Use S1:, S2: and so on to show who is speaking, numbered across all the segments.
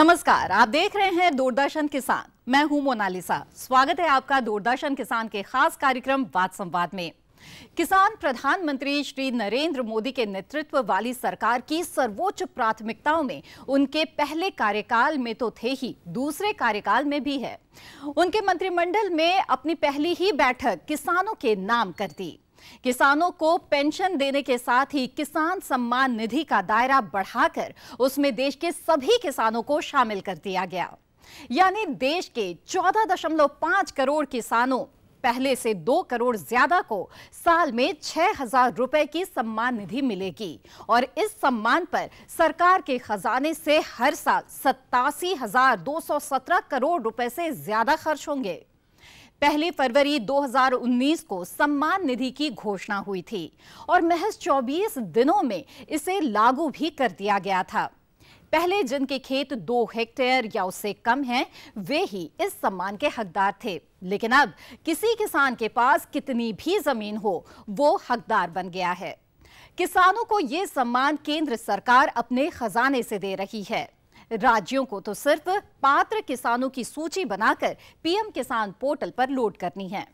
S1: नमस्कार, आप देख रहे हैं दूरदर्शन किसान। मैं हूँ मोनालिसा। स्वागत है आपका दूरदर्शन किसान के खास कार्यक्रम वाद संवाद में। किसान प्रधानमंत्री श्री नरेंद्र मोदी के नेतृत्व वाली सरकार की सर्वोच्च प्राथमिकताओं में उनके पहले कार्यकाल में तो थे ही, दूसरे कार्यकाल में भी है। उनके मंत्रिमंडल में अपनी पहली ही बैठक किसानों के नाम कर दी। किसानों को पेंशन देने के साथ ही किसान सम्मान निधि का दायरा बढ़ाकर उसमें देश के सभी किसानों को शामिल कर दिया गया। यानी देश के 14.5 करोड़ किसानों, पहले से दो करोड़ ज़्यादा को साल में छह हज़ार रुपए की सम्मान निधि मिलेगी और इस सम्मान पर सरकार के खजाने से हर साल सत्तासी हज़ार दो सौ सत्रह करोड़ रुपए से ज़्यादा खर्च होंगे। पहली फरवरी 2019 को सम्मान निधि की घोषणा हुई थी और महज 24 दिनों में इसे लागू भी कर दिया गया था। पहले जिनके खेत दो हेक्टेयर या उससे कम हैं, वे ही इस सम्मान के हकदार थे। लेकिन अब किसी किसान के पास कितनी भी ज़मीन हो वो हकदार बन गया है। किसानों को ये सम्मान केंद्र सरकार अपने खजाने से दे रही है। राज्यों को तो सिर्फ़ पात्र किसानों की सूची बनाकर पीएम किसान पोर्टल पर लोड करनी है।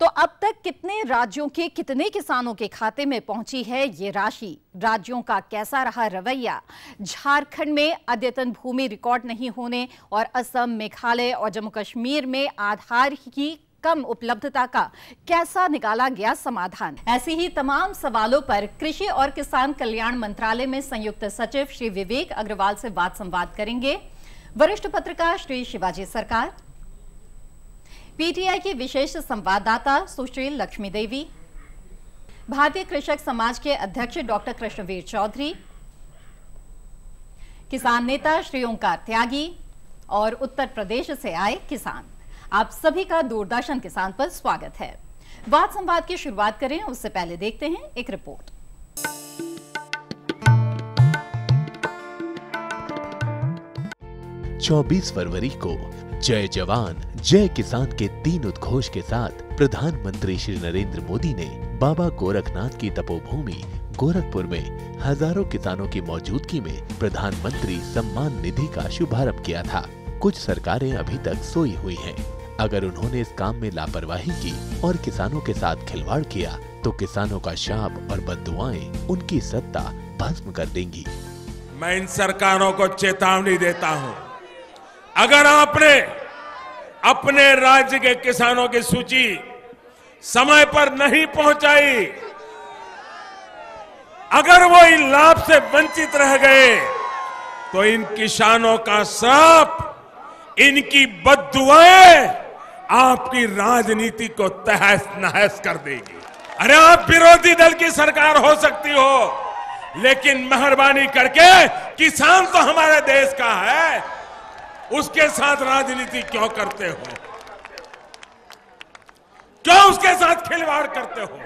S1: तो अब तक कितने राज्यों के कितने किसानों के खाते में पहुँची है ये राशि? राज्यों का कैसा रहा रवैया? झारखंड में अद्यतन भूमि रिकॉर्ड नहीं होने और असम, मेघालय और जम्मू कश्मीर में आधार की कम उपलब्धता का कैसा निकाला गया समाधान? ऐसे ही तमाम सवालों पर कृषि और किसान कल्याण मंत्रालय में संयुक्त सचिव श्री विवेक अग्रवाल से बात संवाद करेंगे। वरिष्ठ पत्रकार श्री शिवाजी सरकार, पीटीआई की विशेष संवाददाता सुश्री लक्ष्मी देवी, भारतीय कृषक समाज के अध्यक्ष डॉक्टर कृष्णवीर चौधरी, किसान नेता श्री ओंकार त्यागी और उत्तर प्रदेश से आए किसान। आप सभी का दूरदर्शन किसान पर स्वागत है। वाद संवाद की शुरुआत करें, उससे पहले देखते हैं एक रिपोर्ट।
S2: 24 फरवरी को जय जवान, जय किसान के तीन उद्घोष के साथ प्रधानमंत्री श्री नरेंद्र मोदी ने बाबा गोरखनाथ की तपोभूमि गोरखपुर में हज़ारों किसानों की मौजूदगी में प्रधानमंत्री सम्मान निधि का शुभारंभ किया था। कुछ सरकारें अभी तक सोई हुई हैं। अगर उन्होंने इस काम में लापरवाही की और किसानों के साथ खिलवाड़ किया तो किसानों का शाप और बददुआएँ उनकी सत्ता भस्म कर देंगी।
S3: मैं इन सरकारों को चेतावनी देता हूँ। अगर आपने अपने राज्य के किसानों की सूची समय पर नहीं पहुंचाई, अगर वो इन लाभ से वंचित रह गए तो इन किसानों का साप, इनकी बददुआएँ आपकी राजनीति को तहस नहस कर देगी। अरे आप विरोधी दल की सरकार हो सकती हो, लेकिन मेहरबानी करके किसान तो हमारे देश का है, उसके साथ राजनीति क्यों करते हो? क्यों उसके साथ खिलवाड़ करते हो?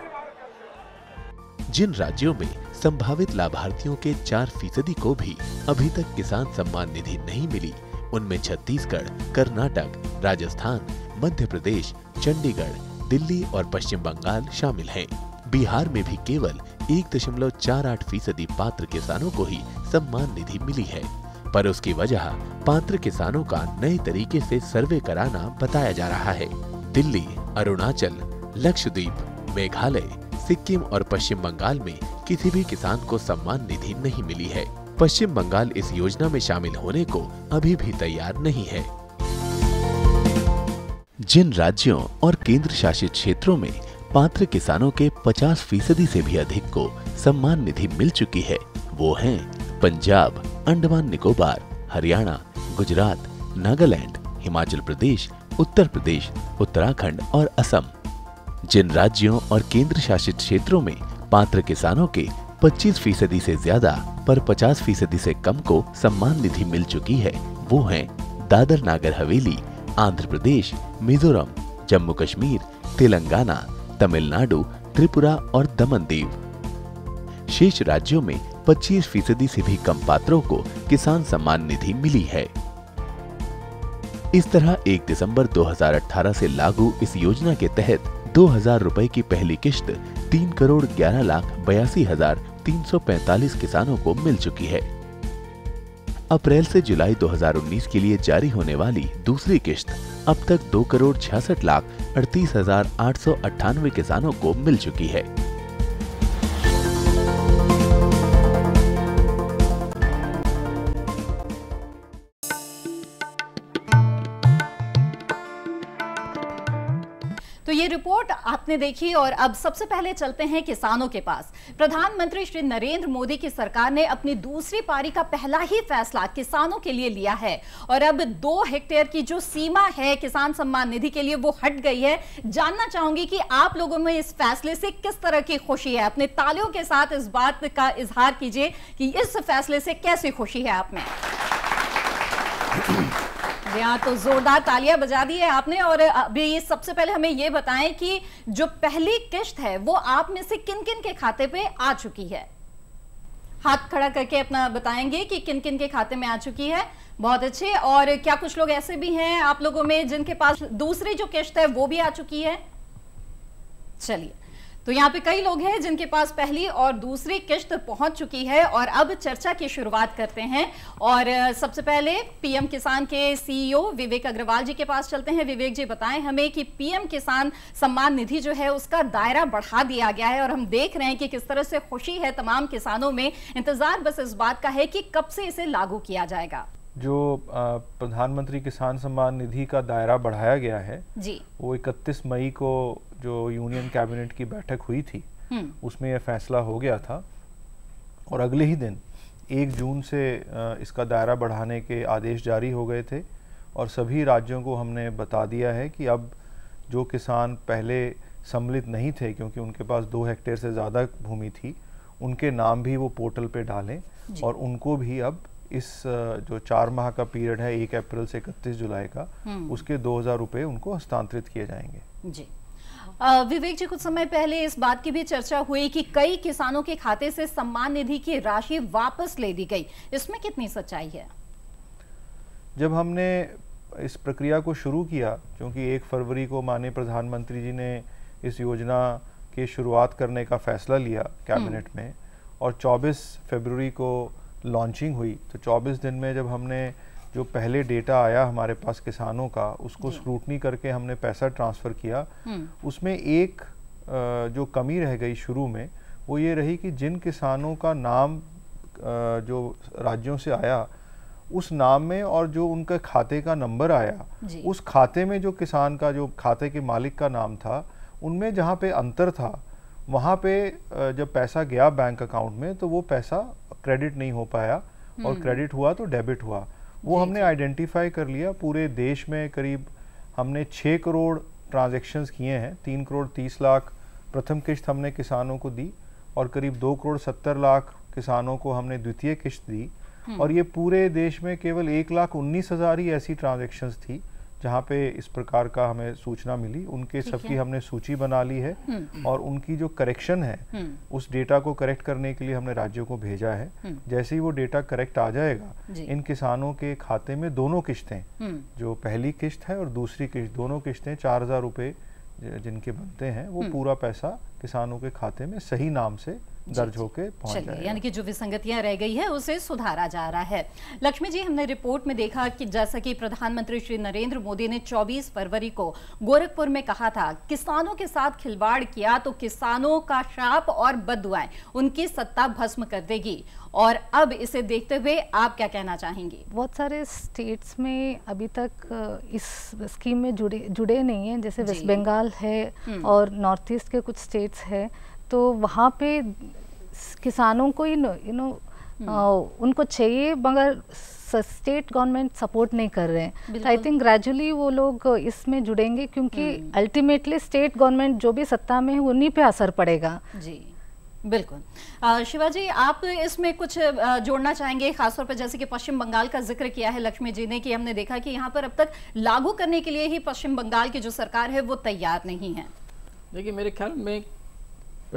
S2: जिन राज्यों में संभावित लाभार्थियों के चार फ़ीसदी को भी अभी तक किसान सम्मान निधि नहीं मिली, उनमें छत्तीसगढ़, कर्नाटक, राजस्थान मध्य प्रदेश, चंडीगढ़, दिल्ली और पश्चिम बंगाल शामिल हैं। बिहार में भी केवल एक दशमलव चार आठ फ़ीसदी पात्र किसानों को ही सम्मान निधि मिली है। पर उसकी वजह पात्र किसानों का नए तरीके से सर्वे कराना बताया जा रहा है। दिल्ली, अरुणाचल, लक्षद्वीप, मेघालय, सिक्किम और पश्चिम बंगाल में किसी भी किसान को सम्मान निधि नहीं मिली है। पश्चिम बंगाल इस योजना में शामिल होने को अभी भी तैयार नहीं है। जिन राज्यों और केंद्र शासित क्षेत्रों में पात्र किसानों के 50 फ़ीसदी से भी अधिक को सम्मान निधि मिल चुकी है, वो हैं पंजाब, अंडमान निकोबार, हरियाणा, गुजरात, नागालैंड, हिमाचल प्रदेश, उत्तर प्रदेश, उत्तराखंड और असम। जिन राज्यों और केंद्र शासित क्षेत्रों में पात्र किसानों के 25 फ़ीसदी से ज़्यादा पर 50 फ़ीसदी से कम को सम्मान निधि मिल चुकी है, वो हैं दादर नागर हवेली आंध्र प्रदेश, मिजोरम, जम्मू कश्मीर, तेलंगाना, तमिलनाडु, त्रिपुरा और दमन दीव शेष राज्यों में 25 फ़ीसदी से भी कम पात्रों को किसान सम्मान निधि मिली है। इस तरह 1 दिसंबर 2018 से लागू इस योजना के तहत दो हज़ार रूपए की पहली किश्त तीन करोड़ ग्यारह लाख बयासी हज़ार तीन सौ किसानों को मिल चुकी है। अप्रैल से जुलाई 2019 के लिए जारी होने वाली दूसरी किश्त, अब तक दो करोड़ छियासठ लाख अड़तीस हज़ार आठ सौ अट्ठानवे किसानों को मिल चुकी है।
S1: आपने देखी और अब सबसे पहले चलते हैं किसानों के पास। प्रधानमंत्री श्री नरेंद्र मोदी की सरकार ने अपनी दूसरी पारी का पहला ही फैसला किसानों के लिए लिया है। और अब दो हेक्टेयर की जो सीमा है किसान सम्मान निधि के लिए वो हट गई है। जानना चाहूँगी कि आप लोगों में इस फैसले से किस तरह की खुशी है? अपने तालियों के साथ इस बात का इजहार कीजिए कि इस फैसले से कैसी खुशी है आप में। यहाँ तो जोरदार तालियाँ बजा दी है आपने और अभी सबसे पहले हमें ये बताएँ कि जो पहली किश्त है, वो आप में से किन किन के खाते पे आ चुकी है? हाथ खड़ा करके अपना बताएँगे कि किन किन के खाते में आ चुकी है। बहुत अच्छे। और क्या कुछ लोग ऐसे भी हैं आप लोगों में जिनके पास दूसरी जो किश्त है, वो भी आ चुकी है? चलिए। तो यहाँ पे कई लोग हैं जिनके पास पहली और दूसरी किश्त पहुँच चुकी है और अब चर्चा की शुरुआत करते हैं। और सबसे पहले पीएम किसान के सीईओ विवेक अग्रवाल जी के पास चलते हैं। विवेक जी, बताएँ हमें कि पीएम किसान सम्मान निधि जो है उसका दायरा बढ़ा दिया गया है और हम देख रहे हैं कि किस तरह से खुशी है तमाम किसानों में। इंतज़ार बस इस बात का है कि कब से इसे लागू किया जाएगा।
S4: जो प्रधानमंत्री किसान सम्मान निधि का दायरा बढ़ाया गया है
S1: जी
S4: वो 31 मई को जो यूनियन कैबिनेट की बैठक हुई थी
S1: हम्म।
S4: उसमें यह फैसला हो गया था और अगले ही दिन एक जून से इसका दायरा बढ़ाने के आदेश जारी हो गए थे और सभी राज्यों को हमने बता दिया है कि अब जो किसान पहले सम्मिलित नहीं थे क्योंकि उनके पास दो हेक्टेयर से ज़्यादा भूमि थी उनके नाम भी वो पोर्टल पे डालें और उनको भी अब इस जो चार माह का पीरियड है एक अप्रैल से इकतीस जुलाई का
S1: हम्म।
S4: उसके दो हज़ार रुपये उनको हस्तांतरित किए जाएँगे।
S1: जी। विवेक जी कुछ समय पहले इस बात की भी चर्चा हुई कि कई किसानों के खाते से सम्मान निधि की राशि वापस ले दी गई। इसमें कितनी सच्चाई है?
S4: जब हमने इस प्रक्रिया को शुरू किया क्योंकि एक फरवरी को माननीय प्रधानमंत्री जी ने इस योजना की शुरुआत करने का फैसला लिया कैबिनेट में और 24 फरवरी को लॉन्चिंग हुई तो 24 दिन में जब हमने जो पहले डेटा आया हमारे पास किसानों का उसको स्क्रूटनी करके हमने पैसा ट्रांसफ़र किया
S1: हम्म।
S4: उसमें एक जो कमी रह गई शुरू में वो ये रही कि जिन किसानों का नाम जो राज्यों से आया उस नाम में और जो उनके खाते का नंबर आया उस खाते में जो किसान का जो खाते के मालिक का नाम था उनमें जहाँ पे अंतर था वहाँ पे जब पैसा गया बैंक अकाउंट में तो वो पैसा क्रेडिट नहीं हो पाया और क्रेडिट हुआ तो डेबिट हुआ। वो हमने आइडेंटिफाई कर लिया पूरे देश में करीब हमने छः करोड़ ट्रांजेक्शन्स किए हैं। तीन करोड़ तीस लाख प्रथम किश्त हमने किसानों को दी और करीब दो करोड़ सत्तर लाख किसानों को हमने द्वितीय किश्त दी। और ये पूरे देश में केवल एक लाख उन्नीस हज़ार ही ऐसी ट्रांजेक्शन्स थी। जहाँ पे इस प्रकार का हमें सूचना मिली उनके सबकी हमने सूची बना ली है
S1: हम्म।
S4: और उनकी जो करेक्शन है
S1: हम्म।
S4: उस डेटा को करेक्ट करने के लिए हमने राज्यों को भेजा है
S1: हम्म।
S4: जैसे ही वो डेटा करेक्ट आ जाएगा इन किसानों के खाते में दोनों किश्तें जो पहली किश्त है और दूसरी किश्त दोनों किश्तें चार हज़ार रुपये जिनके बनते हैं वो पूरा पैसा किसानों के खाते में सही नाम से दर्ज होकर पहुँच
S1: यानी कि जो विसंगतियाँ रह गई है उसे सुधारा जा रहा है। लक्ष्मी जी हमने रिपोर्ट में देखा कि जैसा कि प्रधानमंत्री श्री नरेंद्र मोदी ने 24 फरवरी को गोरखपुर में कहा था किसानों के साथ खिलवाड़ किया तो किसानों का श्राप और बदुआएँ उनकी सत्ता भस्म कर देगी। और अब इसे देखते हुए आप क्या कहना चाहेंगे?
S5: बहुत सारे स्टेट्स में अभी तक इस स्कीम में जुड़े जुड़े नहीं है जैसे वेस्ट बंगाल है। और नॉर्थ ईस्ट के कुछ स्टेट्स है। तो वहाँ पे किसानों को यू नो उनको चाहिए मगर स्टेट गवर्नमेंट सपोर्ट नहीं कर रहे हैं। आई थिंक ग्रेजुअली वो लोग इसमें जुड़ेंगे क्योंकि अल्टीमेटली स्टेट गवर्नमेंट जो भी सत्ता में है उन्हीं पे असर पड़ेगा।
S1: जी बिल्कुल। शिवाजी आप इसमें कुछ जोड़ना चाहेंगे खासतौर पर जैसे कि पश्चिम बंगाल का ज़िक्र किया है लक्ष्मी जी ने कि हमने देखा कि यहाँ पर अब तक लागू करने के लिए ही पश्चिम बंगाल की जो सरकार है वो तैयार नहीं है।
S6: देखिए मेरे ख्याल में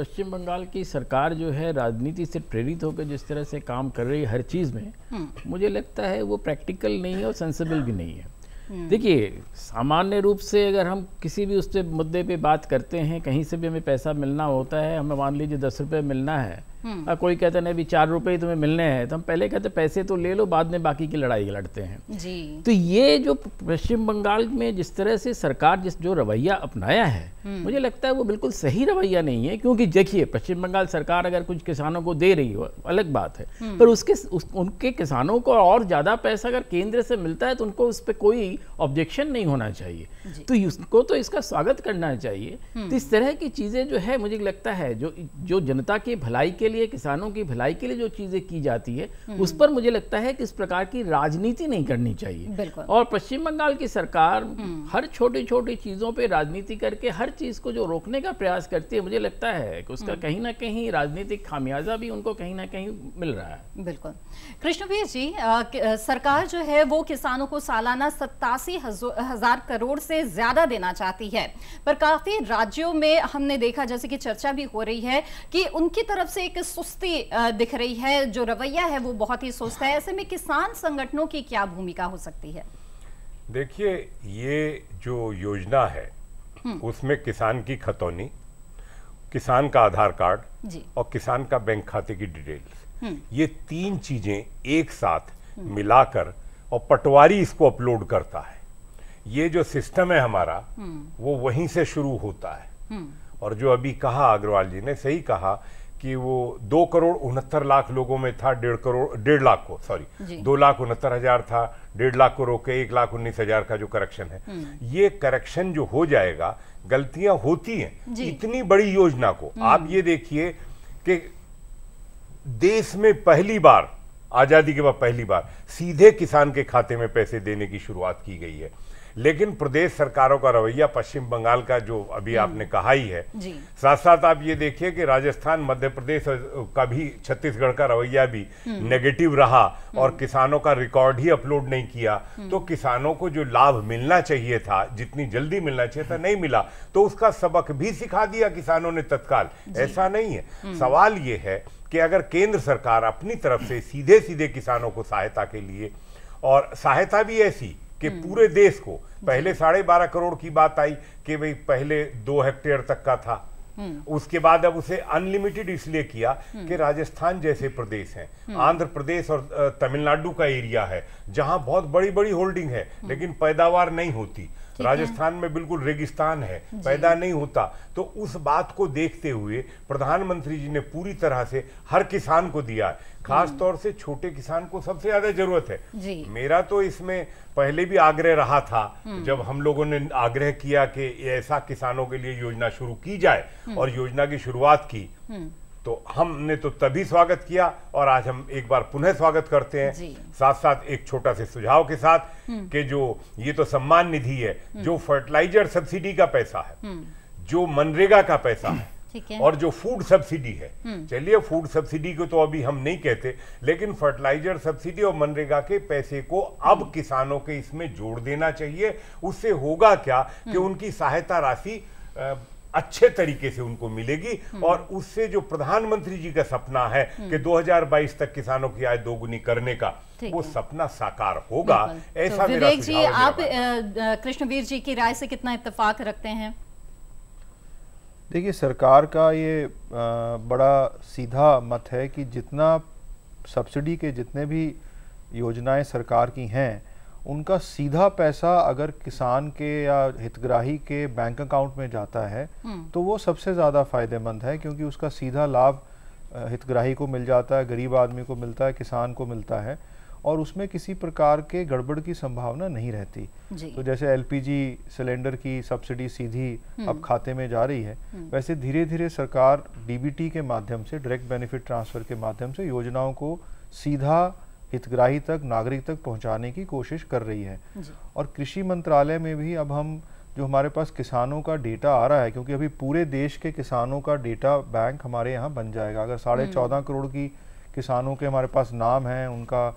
S6: पश्चिम बंगाल की सरकार जो है राजनीति से प्रेरित होकर जिस तरह से काम कर रही है हर चीज़ में हम्म। मुझे लगता है वो प्रैक्टिकल नहीं है और सेंसेबल भी नहीं है हम्म। देखिए सामान्य रूप से अगर हम किसी भी उस मुद्दे पे बात करते हैं कहीं से भी हमें पैसा मिलना होता है हमें मान लीजिए दस रुपये मिलना है और कोई कहते है नहीं अभी चार रुपए ही तुम्हें मिलने हैं। तो हम पहले कहते पैसे तो ले लो बाद में बाकी की लड़ाई लड़ते हैं।
S1: जी।
S6: तो ये जो पश्चिम बंगाल में जिस तरह से सरकार जिस जो रवैया अपनाया है मुझे लगता है वो बिल्कुल सही रवैया नहीं है क्योंकि देखिए पश्चिम बंगाल सरकार अगर कुछ किसानों को दे रही हो अलग बात है। पर उसके उस, उनके किसानों को और ज़्यादा पैसा अगर केंद्र से मिलता है तो उनको उस पर कोई ऑब्जेक्शन नहीं होना चाहिए। तो उसको तो इसका स्वागत करना चाहिए। तो इस तरह की चीज़ें जो है मुझे लगता है जो जो जनता की भलाई के लिए किसानों की भलाई के लिए जो चीज़ें की जाती है उस पर मुझे लगता है कि इस प्रकार की राजनीति नहीं करनी चाहिए। और पश्चिम बंगाल की सरकार हर छोटी छोटी चीज़ों पे राजनीति करके हर चीज़ को जो रोकने का प्रयास करती है मुझे लगता है कि उसका कहीं ना कहीं राजनीतिक खामियाजा भी उनको कहीं ना कहीं मिल रहा है।
S1: बिल्कुल। कृष्णवीर जी सरकार जो है वो किसानों को सालाना सत्तासी हज़ार करोड़ से ज़्यादा देना चाहती है। पर काफ़ी राज्यों में हमने देखा जैसे कि चर्चा भी हो रही है कि उनकी तरफ़ से एक सुस्ती दिख रही है जो रवैया है वो बहुत ही सुस्त है। ऐसे में किसान संगठनों की क्या भूमिका हो सकती है?
S7: देखिए ये जो योजना है उसमें किसान की खतौनी किसान का आधार कार्ड और किसान का बैंक खाते की डिटेल्स। ये तीन चीज़ें एक साथ मिलाकर और पटवारी इसको अपलोड करता है। ये जो सिस्टम है हमारा वो वहीं से शुरू होता है। और जो अभी कहा अग्रवाल जी ने सही कहा कि वो दो करोड़ उनहत्तर लाख लोगों में था डेढ़ करोड़ डेढ़ लाख को सॉरी दो लाख उनहत्तर हज़ार था डेढ़ लाख को रोके एक लाख उन्नीस हज़ार का जो करेक्शन है। ये करेक्शन जो हो जाएगा गलतियाँ होती हैं इतनी बड़ी योजना को। आप ये देखिए कि देश में पहली बार आज़ादी के बाद पहली बार सीधे किसान के खाते में पैसे देने की शुरुआत की गई है। लेकिन प्रदेश सरकारों का रवैया पश्चिम बंगाल का जो अभी आपने कहा ही है। साथ साथ आप ये देखिए कि राजस्थान मध्य प्रदेश का भी छत्तीसगढ़ का रवैया भी नेगेटिव रहा और किसानों का रिकॉर्ड ही अपलोड नहीं किया। तो किसानों को जो लाभ मिलना चाहिए था जितनी जल्दी मिलना चाहिए था नहीं मिला। तो उसका सबक भी सिखा दिया किसानों ने तत्काल। ऐसा नहीं है। सवाल ये है कि अगर केंद्र सरकार अपनी तरफ़ से सीधे सीधे किसानों को सहायता के लिए और सहायता भी ऐसी कि पूरे देश को पहले साढ़े बारह करोड़ की बात आई कि भाई पहले दो हेक्टेयर तक का था। उसके बाद अब उसे अनलिमिटेड इसलिए किया कि राजस्थान जैसे प्रदेश हैं। आंध्र प्रदेश और तमिलनाडु का एरिया है जहाँ बहुत बड़ी बड़ी होल्डिंग है लेकिन पैदावार नहीं होती। राजस्थान में बिल्कुल रेगिस्तान है पैदा नहीं होता। तो उस बात को देखते हुए प्रधानमंत्री जी ने पूरी तरह से हर किसान को दिया है खास तौर से छोटे किसान को सबसे ज़्यादा ज़रूरत है।
S1: जी।
S7: मेरा तो इसमें पहले भी आग्रह रहा था जब हम लोगों ने आग्रह किया कि ऐसा किसानों के लिए योजना शुरू की जाए और योजना की शुरुआत की तो हमने तो तभी स्वागत किया और आज हम एक बार पुनः स्वागत करते हैं। साथ साथ एक छोटा से सुझाव के साथ कि जो ये तो सम्मान निधि है जो फर्टिलाइज़र सब्सिडी का पैसा है जो मनरेगा का पैसा है और जो फ़ूड सब्सिडी है। चलिए फ़ूड सब्सिडी को तो अभी हम नहीं कहते लेकिन फर्टिलाइज़र सब्सिडी और मनरेगा के पैसे को अब किसानों के इसमें जोड़ देना चाहिए। उससे होगा क्या कि उनकी सहायता राशि अच्छे तरीके से उनको मिलेगी और उससे जो प्रधानमंत्री जी का सपना है कि 2022 तक किसानों की आय दोगुनी करने का वो सपना साकार होगा। ऐसा
S1: तो विवेक जी आप कृष्णवीर जी की राय से कितना इत्तेफाक रखते हैं?
S4: देखिए सरकार का ये बड़ा सीधा मत है कि जितना सब्सिडी के जितने भी योजनाएँ सरकार की हैं उनका सीधा पैसा अगर किसान के या हितग्राही के बैंक अकाउंट में जाता है तो वो सबसे ज़्यादा फ़ायदेमंद है क्योंकि उसका सीधा लाभ हितग्राही को मिल जाता है गरीब आदमी को मिलता है किसान को मिलता है। और उसमें किसी प्रकार के गड़बड़ की संभावना नहीं रहती। तो जैसे एलपीजी सिलेंडर की सब्सिडी सीधी अब खाते में जा रही है वैसे धीरे धीरे सरकार डीबीटी के माध्यम से डायरेक्ट बेनिफिट ट्रांसफ़र के माध्यम से योजनाओं को सीधा हितग्राही तक नागरिक तक पहुँचाने की कोशिश कर रही है। और कृषि मंत्रालय में भी अब हम जो हमारे पास किसानों का डेटा आ रहा है क्योंकि अभी पूरे देश के किसानों का डेटा बैंक हमारे यहाँ बन जाएगा। अगर साढ़े चौदह करोड़ की किसानों के हमारे पास नाम है उनका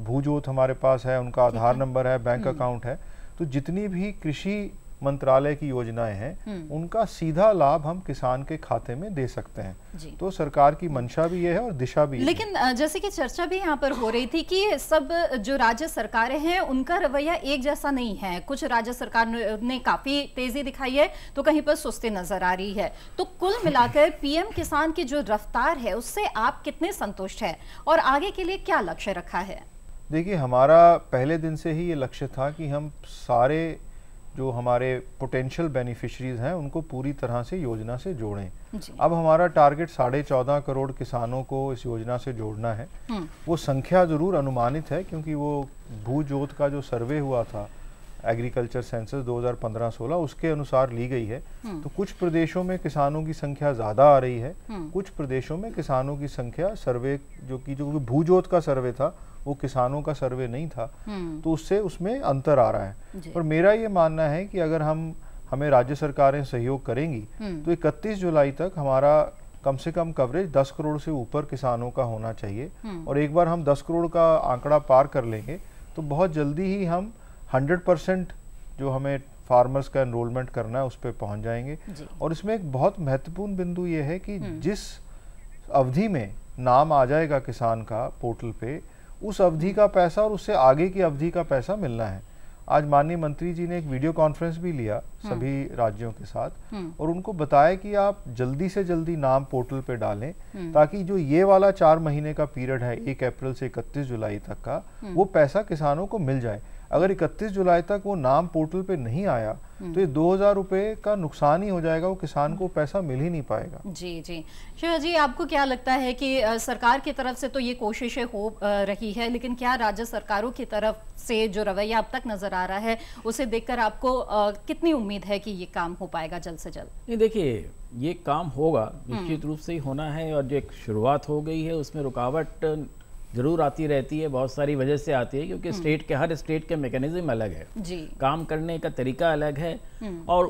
S4: भूजोत हमारे पास है उनका आधार नंबर है बैंक अकाउंट है। तो जितनी भी कृषि मंत्रालय की योजनाएँ हैं उनका सीधा लाभ हम किसान के खाते में दे सकते हैं। तो सरकार की मंशा भी ये है और दिशा भी है।
S1: लेकिन जैसे कि चर्चा भी यहाँ पर हो रही थी कि सब जो राज्य सरकारें हैं उनका रवैया एक जैसा नहीं है। कुछ राज्य सरकार ने काफ़ी तेज़ी दिखाई है तो कहीं पर सुस्ती नज़र आ रही है। तो कुल मिलाकर पीएम किसान की जो रफ्तार है उससे आप कितने संतुष्ट है? और आगे के लिए क्या लक्ष्य रखा है?
S4: देखिए हमारा पहले दिन से ही ये लक्ष्य था कि हम सारे जो हमारे पोटेंशियल बेनिफिशरीज हैं उनको पूरी तरह से योजना से जोड़ें। अब हमारा टारगेट साढ़े चौदह करोड़ किसानों को इस योजना से जोड़ना है। वो संख्या ज़रूर अनुमानित है क्योंकि वो भू जोत का जो सर्वे हुआ था एग्रीकल्चर सेंसस 2015-16 उसके अनुसार ली गई है। तो कुछ प्रदेशों में किसानों की संख्या ज़्यादा आ रही है। कुछ प्रदेशों में किसानों की संख्या सर्वे जो कि जो भू जोत का सर्वे था वो किसानों का सर्वे नहीं था तो उससे उसमें अंतर आ रहा है। और मेरा ये मानना है कि अगर हम हमें राज्य सरकारें सहयोग करेंगी तो इकतीस जुलाई तक हमारा कम से कम कवरेज 10 करोड़ से ऊपर किसानों का होना चाहिए। और एक बार हम 10 करोड़ का आंकड़ा पार कर लेंगे तो बहुत जल्दी ही हम 100 परसेंट जो हमें फार्मर्स का एनरोलमेंट करना है उस पर पहुँच जाएँगे। और इसमें एक बहुत महत्वपूर्ण बिंदु ये है कि जिस अवधि में नाम आ जाएगा किसान का पोर्टल पे उस अवधि का पैसा और उससे आगे की अवधि का पैसा मिलना है। आज माननीय मंत्री जी ने एक वीडियो कॉन्फ्रेंस भी लिया सभी राज्यों के साथ और उनको बताया कि आप जल्दी से जल्दी नाम पोर्टल पे डालें ताकि जो ये वाला चार महीने का पीरियड है एक अप्रैल से इकतीस जुलाई तक का वो पैसा किसानों को मिल जाए। अगर 31 जुलाई तक वो नाम पोर्टल पे नहीं आया तो ये दो हज़ार रुपये का नुकसान ही हो जाएगा वो किसान को पैसा मिल ही नहीं पाएगा।
S1: जी जी। शिवा जी आपको क्या लगता है कि सरकार की तरफ़ से तो ये कोशिशें हो रही है लेकिन क्या राज्य सरकारों की तरफ़ से जो रवैया अब तक नज़र आ रहा है उसे देखकर आपको कितनी उम्मीद है कि ये काम हो पाएगा जल्द से जल्द?
S6: नहीं देखिए ये काम होगा निश्चित रूप से ही होना है और जो एक शुरुआत हो गई है उसमें रुकावट ज़रूर आती रहती है बहुत सारी वजह से आती है क्योंकि स्टेट के हर स्टेट के मैकेनिज्म अलग है।
S1: जी।
S6: काम करने का तरीका अलग है और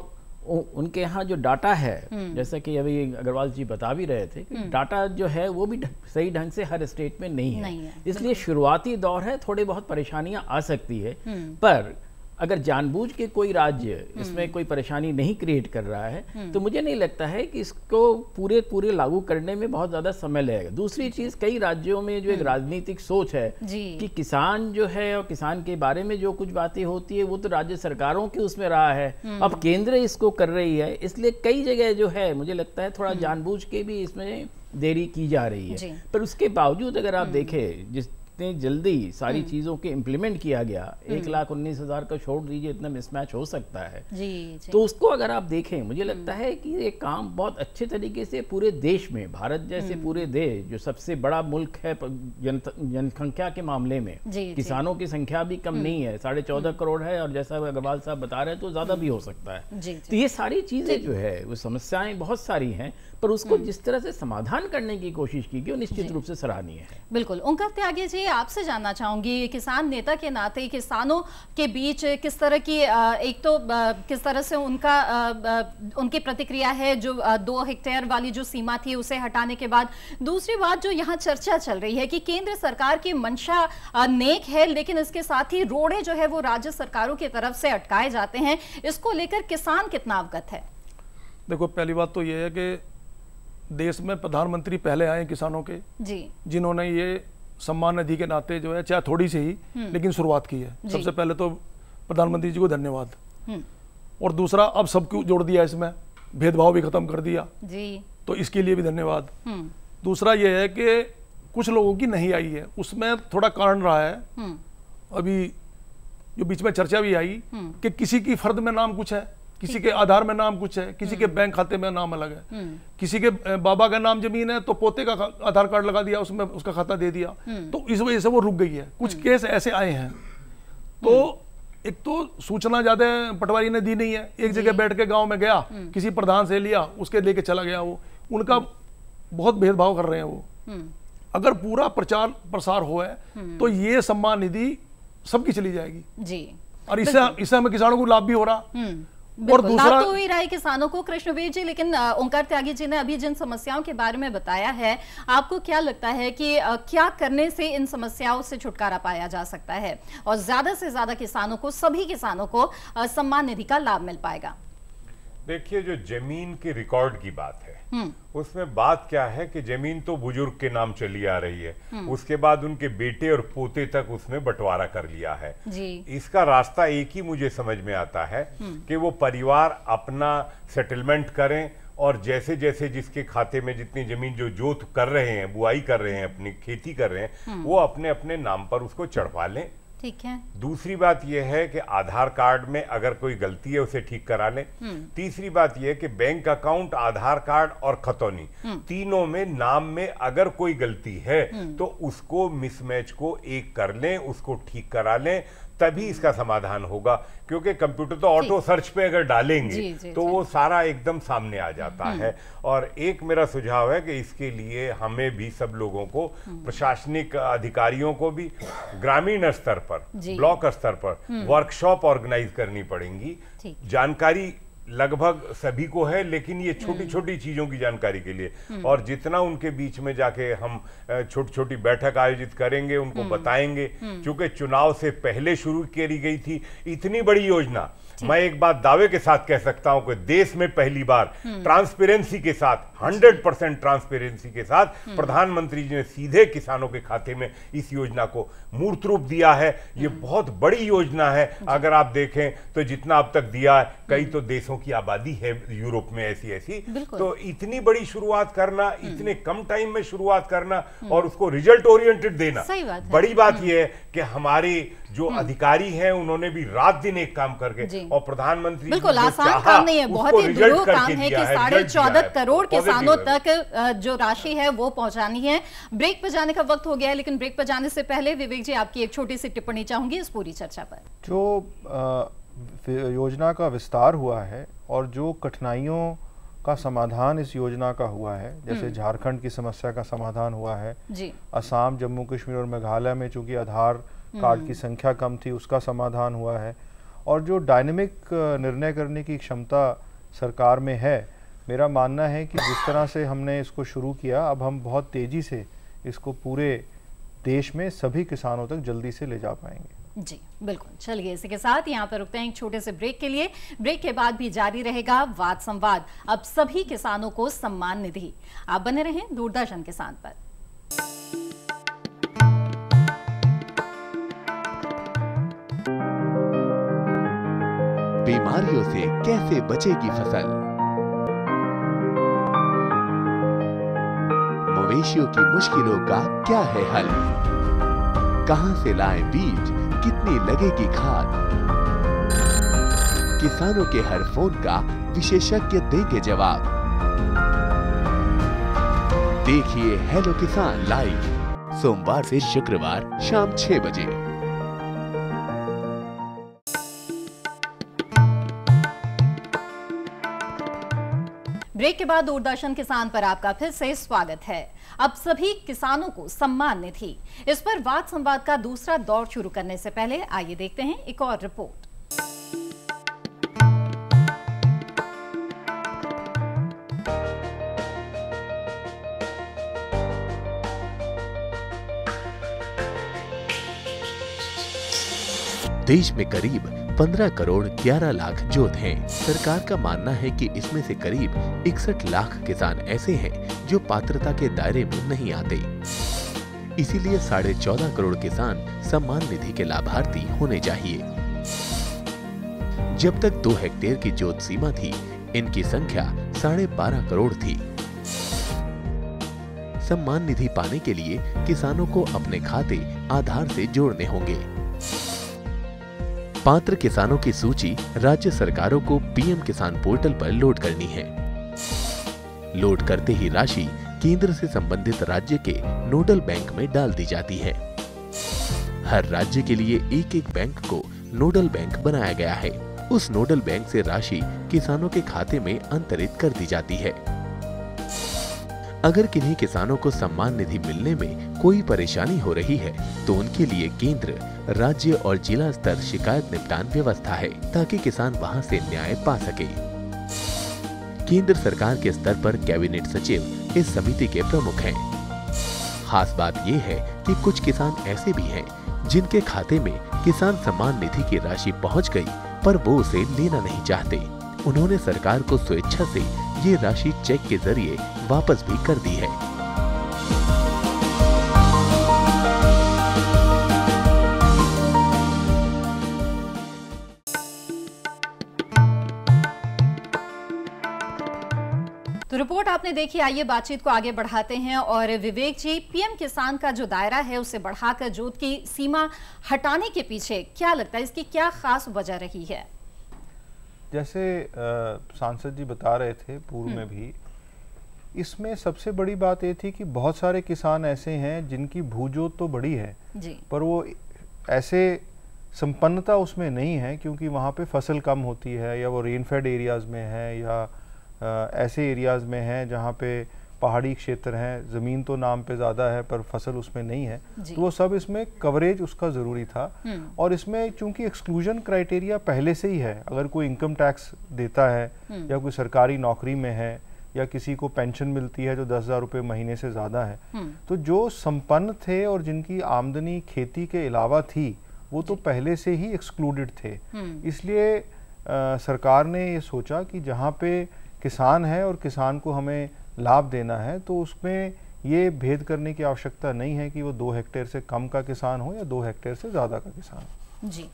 S6: उ- उनके यहाँ जो डाटा है जैसा कि अभी अग्रवाल जी बता भी रहे थे कि डाटा जो है वो भी सही ढंग से हर स्टेट में नहीं है,
S1: नहीं है,
S6: इसलिए शुरुआती दौर है थोड़ी बहुत परेशानियाँ आ सकती है पर अगर जानबूझ के कोई राज्य इसमें कोई परेशानी नहीं क्रिएट कर रहा है तो मुझे नहीं लगता है कि इसको पूरे पूरे लागू करने में बहुत ज़्यादा समय लगेगा। दूसरी चीज़ कई राज्यों में जो एक राजनीतिक सोच है कि किसान जो है और किसान के बारे में जो कुछ बातें होती है वो तो राज्य सरकारों के उसमें रहा है। अब केंद्र इसको कर रही है इसलिए कई जगह जो है मुझे लगता है थोड़ा जानबूझ के भी इसमें देरी की जा रही है। पर उसके बावजूद अगर आप देखें जितने जल्दी सारी चीज़ों के इम्प्लीमेंट किया गया। एक लाख उन्नीस हज़ार का छोड़ दीजिए इतना मिसमैच हो सकता है।
S1: जी जी।
S6: तो उसको अगर आप देखें मुझे लगता है कि ये काम बहुत अच्छे तरीके से पूरे देश में भारत जैसे पूरे देश जो सबसे बड़ा मुल्क है जनसंख्या के मामले में। किसानों की संख्या भी कम नहीं है साढ़े चौदह करोड़ है और जैसा अग्रवाल साहब बता रहे हैं तो ज़्यादा भी हो सकता है। तो ये सारी चीज़ें जो है वो समस्याएँ बहुत सारी हैं पर उसको जिस तरह से समाधान करने की कोशिश की गई वो निश्चित रूप से सराहनीय है।
S1: बिल्कुल। ओंकार त्यागी जी आपसे जानना चाहूँगी किसान नेता के नाते किसानों के बीच किस तरह की एक तो किस तरह से उनका उनकी प्रतिक्रिया है जो दो हेक्टेयर वाली जो सीमा थी उसे हटाने के बाद। दूसरी बात जो यहाँ चर्चा चल रही है कि केंद्र सरकार की मंशा नेक है लेकिन इसके साथ ही रोड़े जो है वो राज्य सरकारों की तरफ़ से अटकाए जाते हैं। इसको लेकर किसान कितना अवगत है?
S8: देखो पहली बात तो ये है कि देश में प्रधानमंत्री पहले आए किसानों के
S1: जी।
S8: जिन्होंने ये सम्मान निधि के नाते जो है चाहे थोड़ी सी ही लेकिन शुरुआत की है। सबसे पहले तो प्रधानमंत्री जी को धन्यवाद। और दूसरा अब सबको जोड़ दिया इसमें भेदभाव भी खत्म कर दिया।
S1: जी।
S8: तो इसके लिए भी धन्यवाद।
S1: हम्म।
S8: दूसरा ये है कि कुछ लोगों की नहीं आई है। उसमें थोड़ा कारण रहा है।
S1: हम्म।
S8: अभी जो बीच में चर्चा भी आई कि किसी की फर्द में नाम कुछ है। किसी के आधार में नाम कुछ है किसी के बैंक खाते में नाम अलग है। किसी के बाबा का नाम ज़मीन है तो पोते का आधार कार्ड लगा दिया उसमें उसका खाता दे दिया। तो इस वजह से वो रुक गई है। कुछ केस ऐसे आए हैं। तो एक तो सूचना ज़्यादा पटवारी ने दी नहीं है। एक जगह बैठ के गाँव में गया किसी प्रधान से लिया उसके लेके चला गया वो। उनका बहुत भेदभाव कर रहे हैं वो। अगर पूरा प्रचार प्रसार हो है तो ये सम्मान निधि सबकी चली जाएगी।
S1: जी।
S8: और इससे इससे हमें किसानों को लाभ भी हो रहा। और दूसरा
S1: तो ही रहा है किसानों को कृष्णवीर जी लेकिन ओंकार त्यागी जी ने अभी जिन समस्याओं के बारे में बताया है आपको क्या लगता है कि क्या करने से इन समस्याओं से छुटकारा पाया जा सकता है? और ज़्यादा से ज़्यादा किसानों को सभी किसानों को सम्मान निधि का लाभ मिल पाएगा।
S7: देखिए जो ज़मीन के रिकॉर्ड की बात है उसमें बात क्या है कि ज़मीन तो बुज़ुर्ग के नाम चली आ रही है। उसके बाद उनके बेटे और पोते तक उसने बंटवारा कर लिया है।
S1: जी।
S7: इसका रास्ता एक ही मुझे समझ में आता है कि वो परिवार अपना सेटलमेंट करें और जैसे जैसे जिसके खाते में जितनी ज़मीन जो जोत कर रहे हैं बुआई कर रहे हैं अपनी खेती कर रहे हैं वो अपने अपने नाम पर उसको चढ़वा लें।
S1: ठीक है।
S7: दूसरी बात यह है कि आधार कार्ड में अगर कोई गलती है उसे ठीक करा ले। तीसरी बात यह है कि बैंक अकाउंट आधार कार्ड और खतौनी तीनों में नाम में अगर कोई गलती है तो उसको मिसमैच को एक कर लें उसको ठीक करा लें। तभी इसका समाधान होगा क्योंकि कंप्यूटर तो ऑटो सर्च पे अगर डालेंगे
S1: जी, जी,
S7: तो
S1: जी।
S7: वो सारा एकदम सामने आ जाता है। और एक मेरा सुझाव है कि इसके लिए हमें भी सब लोगों को प्रशासनिक अधिकारियों को भी ग्रामीण स्तर पर ब्लॉक स्तर पर वर्कशॉप ऑर्गेनाइज करनी पड़ेंगी। जानकारी लगभग सभी को है लेकिन ये छोटी छोटी चीज़ों की जानकारी के लिए। और जितना उनके बीच में जाके हम छोटी छोटी बैठक आयोजित करेंगे उनको बताएँगे। क्योंकि चुनाव से पहले शुरू करी गई थी इतनी बड़ी योजना मैं एक बात दावे के साथ कह सकता हूँ कि देश में पहली बार ट्रांसपेरेंसी के साथ 100 परसेंट ट्रांसपेरेंसी के साथ प्रधानमंत्री जी ने सीधे किसानों के खाते में इस योजना को मूर्त रूप दिया है। ये बहुत बड़ी योजना है। अगर आप देखें तो जितना अब तक दिया है कई तो देशों की आबादी है यूरोप में ऐसी ऐसी। तो इतनी बड़ी शुरुआत करना इतने कम टाइम में शुरुआत करना और उसको रिज़ल्ट ओरिएंटेड देना
S1: बात
S7: बड़ी बात यह है कि हमारे जो अधिकारी हैं उन्होंने भी रात दिन एक काम करके। और प्रधानमंत्री
S1: बिल्कुल आसान काम नहीं है बहुत ही दुरूह काम है कि साढ़े चौदह करोड़ किसानों तक जो राशि है वो पहुंचानी है। ब्रेक पर जाने का वक्त हो गया है लेकिन ब्रेक पर जाने से पहले विवेक जी आपकी एक छोटी सी टिप्पणी चाहूँगी इस पूरी चर्चा पर।
S4: जो योजना का विस्तार हुआ है और जो कठिनाइयों का समाधान इस योजना का हुआ है जैसे झारखंड की समस्या का समाधान हुआ है
S1: जी।
S4: असम जम्मू कश्मीर और मेघालय में चूँकि आधार कार्ड की संख्या कम थी उसका समाधान हुआ है। और जो डायनेमिक निर्णय करने की क्षमता सरकार में है, मेरा मानना है कि जिस तरह से हमने इसको शुरू किया, अब हम बहुत तेज़ी से इसको पूरे देश में सभी किसानों तक जल्दी से ले जा पाएँगे।
S1: जी, बिल्कुल। चलिए, इसी के साथ यहाँ पर रुकते हैं एक छोटे से ब्रेक के लिए। ब्रेक के बाद भी जारी रहेगा वाद संवाद। अब सभी किसानों को सम्मान निधि। आप बने रहें दूरदर्शन किसान पर।
S2: बीमारियों से कैसे बचेगी फ़सल? मवेशियों की मुश्किलों का क्या है हल? कहाँ से लाएँ बीज? कितनी लगेगी खाद? किसानों के हर फ़ोन का विशेषज्ञ देंगे जवाब। देखिए हेलो किसान लाइव सोमवार से शुक्रवार शाम छह बजे।
S1: ब्रेक के बाद दूरदर्शन किसान पर आपका फिर से स्वागत है। अब सभी किसानों को सम्मान निधि। इस पर वाद संवाद का दूसरा दौर शुरू करने से पहले आइए देखते हैं एक और रिपोर्ट।
S2: देश में करीब 15 करोड़ 11 लाख जोत हैं। सरकार का मानना है कि इसमें से करीब 61 लाख किसान ऐसे हैं जो पात्रता के दायरे में नहीं आते। इसीलिए साढ़े चौदह करोड़ किसान सम्मान निधि के लाभार्थी होने चाहिए। जब तक दो हेक्टेयर की जोत सीमा थी, इनकी संख्या साढ़े बारह करोड़ थी। सम्मान निधि पाने के लिए किसानों को अपने खाते आधार से जोड़ने होंगे। पात्र किसानों की सूची राज्य सरकारों को पीएम किसान पोर्टल पर लोड करनी है। लोड करते ही राशि केंद्र से संबंधित राज्य के नोडल बैंक में डाल दी जाती है। हर राज्य के लिए एक एक बैंक को नोडल बैंक बनाया गया है। उस नोडल बैंक से राशि किसानों के खाते में अंतरित कर दी जाती है। अगर किन्हीं किसानों को सम्मान निधि मिलने में कोई परेशानी हो रही है तो उनके लिए केंद्र, राज्य और जिला स्तर शिकायत निपटान व्यवस्था है, ताकि किसान वहाँ से न्याय पा सके। केंद्र सरकार के स्तर पर कैबिनेट सचिव इस समिति के प्रमुख हैं। खास बात ये है कि कुछ किसान ऐसे भी हैं, जिनके खाते में किसान सम्मान निधि की राशि पहुँच गई, पर वो उसे लेना नहीं चाहते। उन्होंने सरकार को स्वेच्छा से ये राशि चेक के ज़रिए वापस भी कर दी है।
S1: आपने देखी आइए बातचीत को आगे बढ़ाते हैं और विवेक जी पीएम किसान का जो दायरा है उसे बढ़ाकर जोत की सीमा हटाने के पीछे क्या लगता है? इसकी क्या खास वजह रही है?
S4: जैसे सांसद जी बता रहे थे पूर्व में भी इसमें सबसे बड़ी बात ये थी कि बहुत सारे किसान ऐसे हैं जिनकी भूजोत तो बड़ी है
S1: जी।
S4: पर वो ऐसे संपन्नता उसमें नहीं है क्योंकि वहाँ पे फ़सल कम होती है या वो रेनफेड एरियाज़ में है या ऐसे एरियाज़ में है जहाँ पे पहाड़ी क्षेत्र हैं ज़मीन तो नाम पे ज़्यादा है पर फ़सल उसमें नहीं है तो वो सब इसमें कवरेज उसका ज़रूरी था
S1: हम्म।
S4: और इसमें चूँकि एक्सक्लूजन क्राइटेरिया पहले से ही है अगर कोई इनकम टैक्स देता है
S1: हम्म।
S4: या कोई सरकारी नौकरी में है या किसी को पेंशन मिलती है जो दस हज़ार रुपये महीने से ज़्यादा है
S1: हम्म।
S4: तो जो संपन्न थे और जिनकी आमदनी खेती के अलावा थी वो तो पहले से ही एक्सक्लूडेड थे। इसलिए अ, सरकार ने ये सोचा कि जहाँ पे किसान है और किसान को हमें लाभ देना है तो उसमें ये भेद करने की आवश्यकता नहीं है कि वो दो हेक्टेयर से कम का किसान हो या दो हेक्टेयर से ज़्यादा का किसान
S1: जी।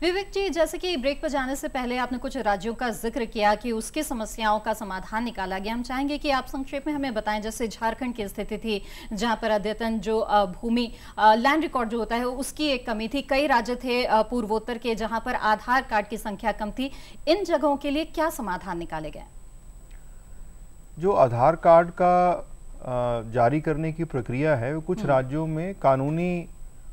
S1: विवेक जी, जैसे कि ब्रेक पर जाने से पहले आपने कुछ राज्यों का ज़िक्र किया कि उसकी समस्याओं का समाधान निकाला गया। हम चाहेंगे कि आप संक्षेप में हमें बताएँ, जैसे झारखंड की स्थिति थी, जहाँ पर अद्यतन जो भूमि लैंड रिकॉर्ड जो होता है, उसकी एक कमी थी। कई राज्य थे पूर्वोत्तर के, जहाँ पर आधार कार्ड की संख्या कम थी। इन जगहों के लिए क्या समाधान निकाले गए?
S4: जो आधार कार्ड का जारी करने की प्रक्रिया है वो कुछ राज्यों में कानूनी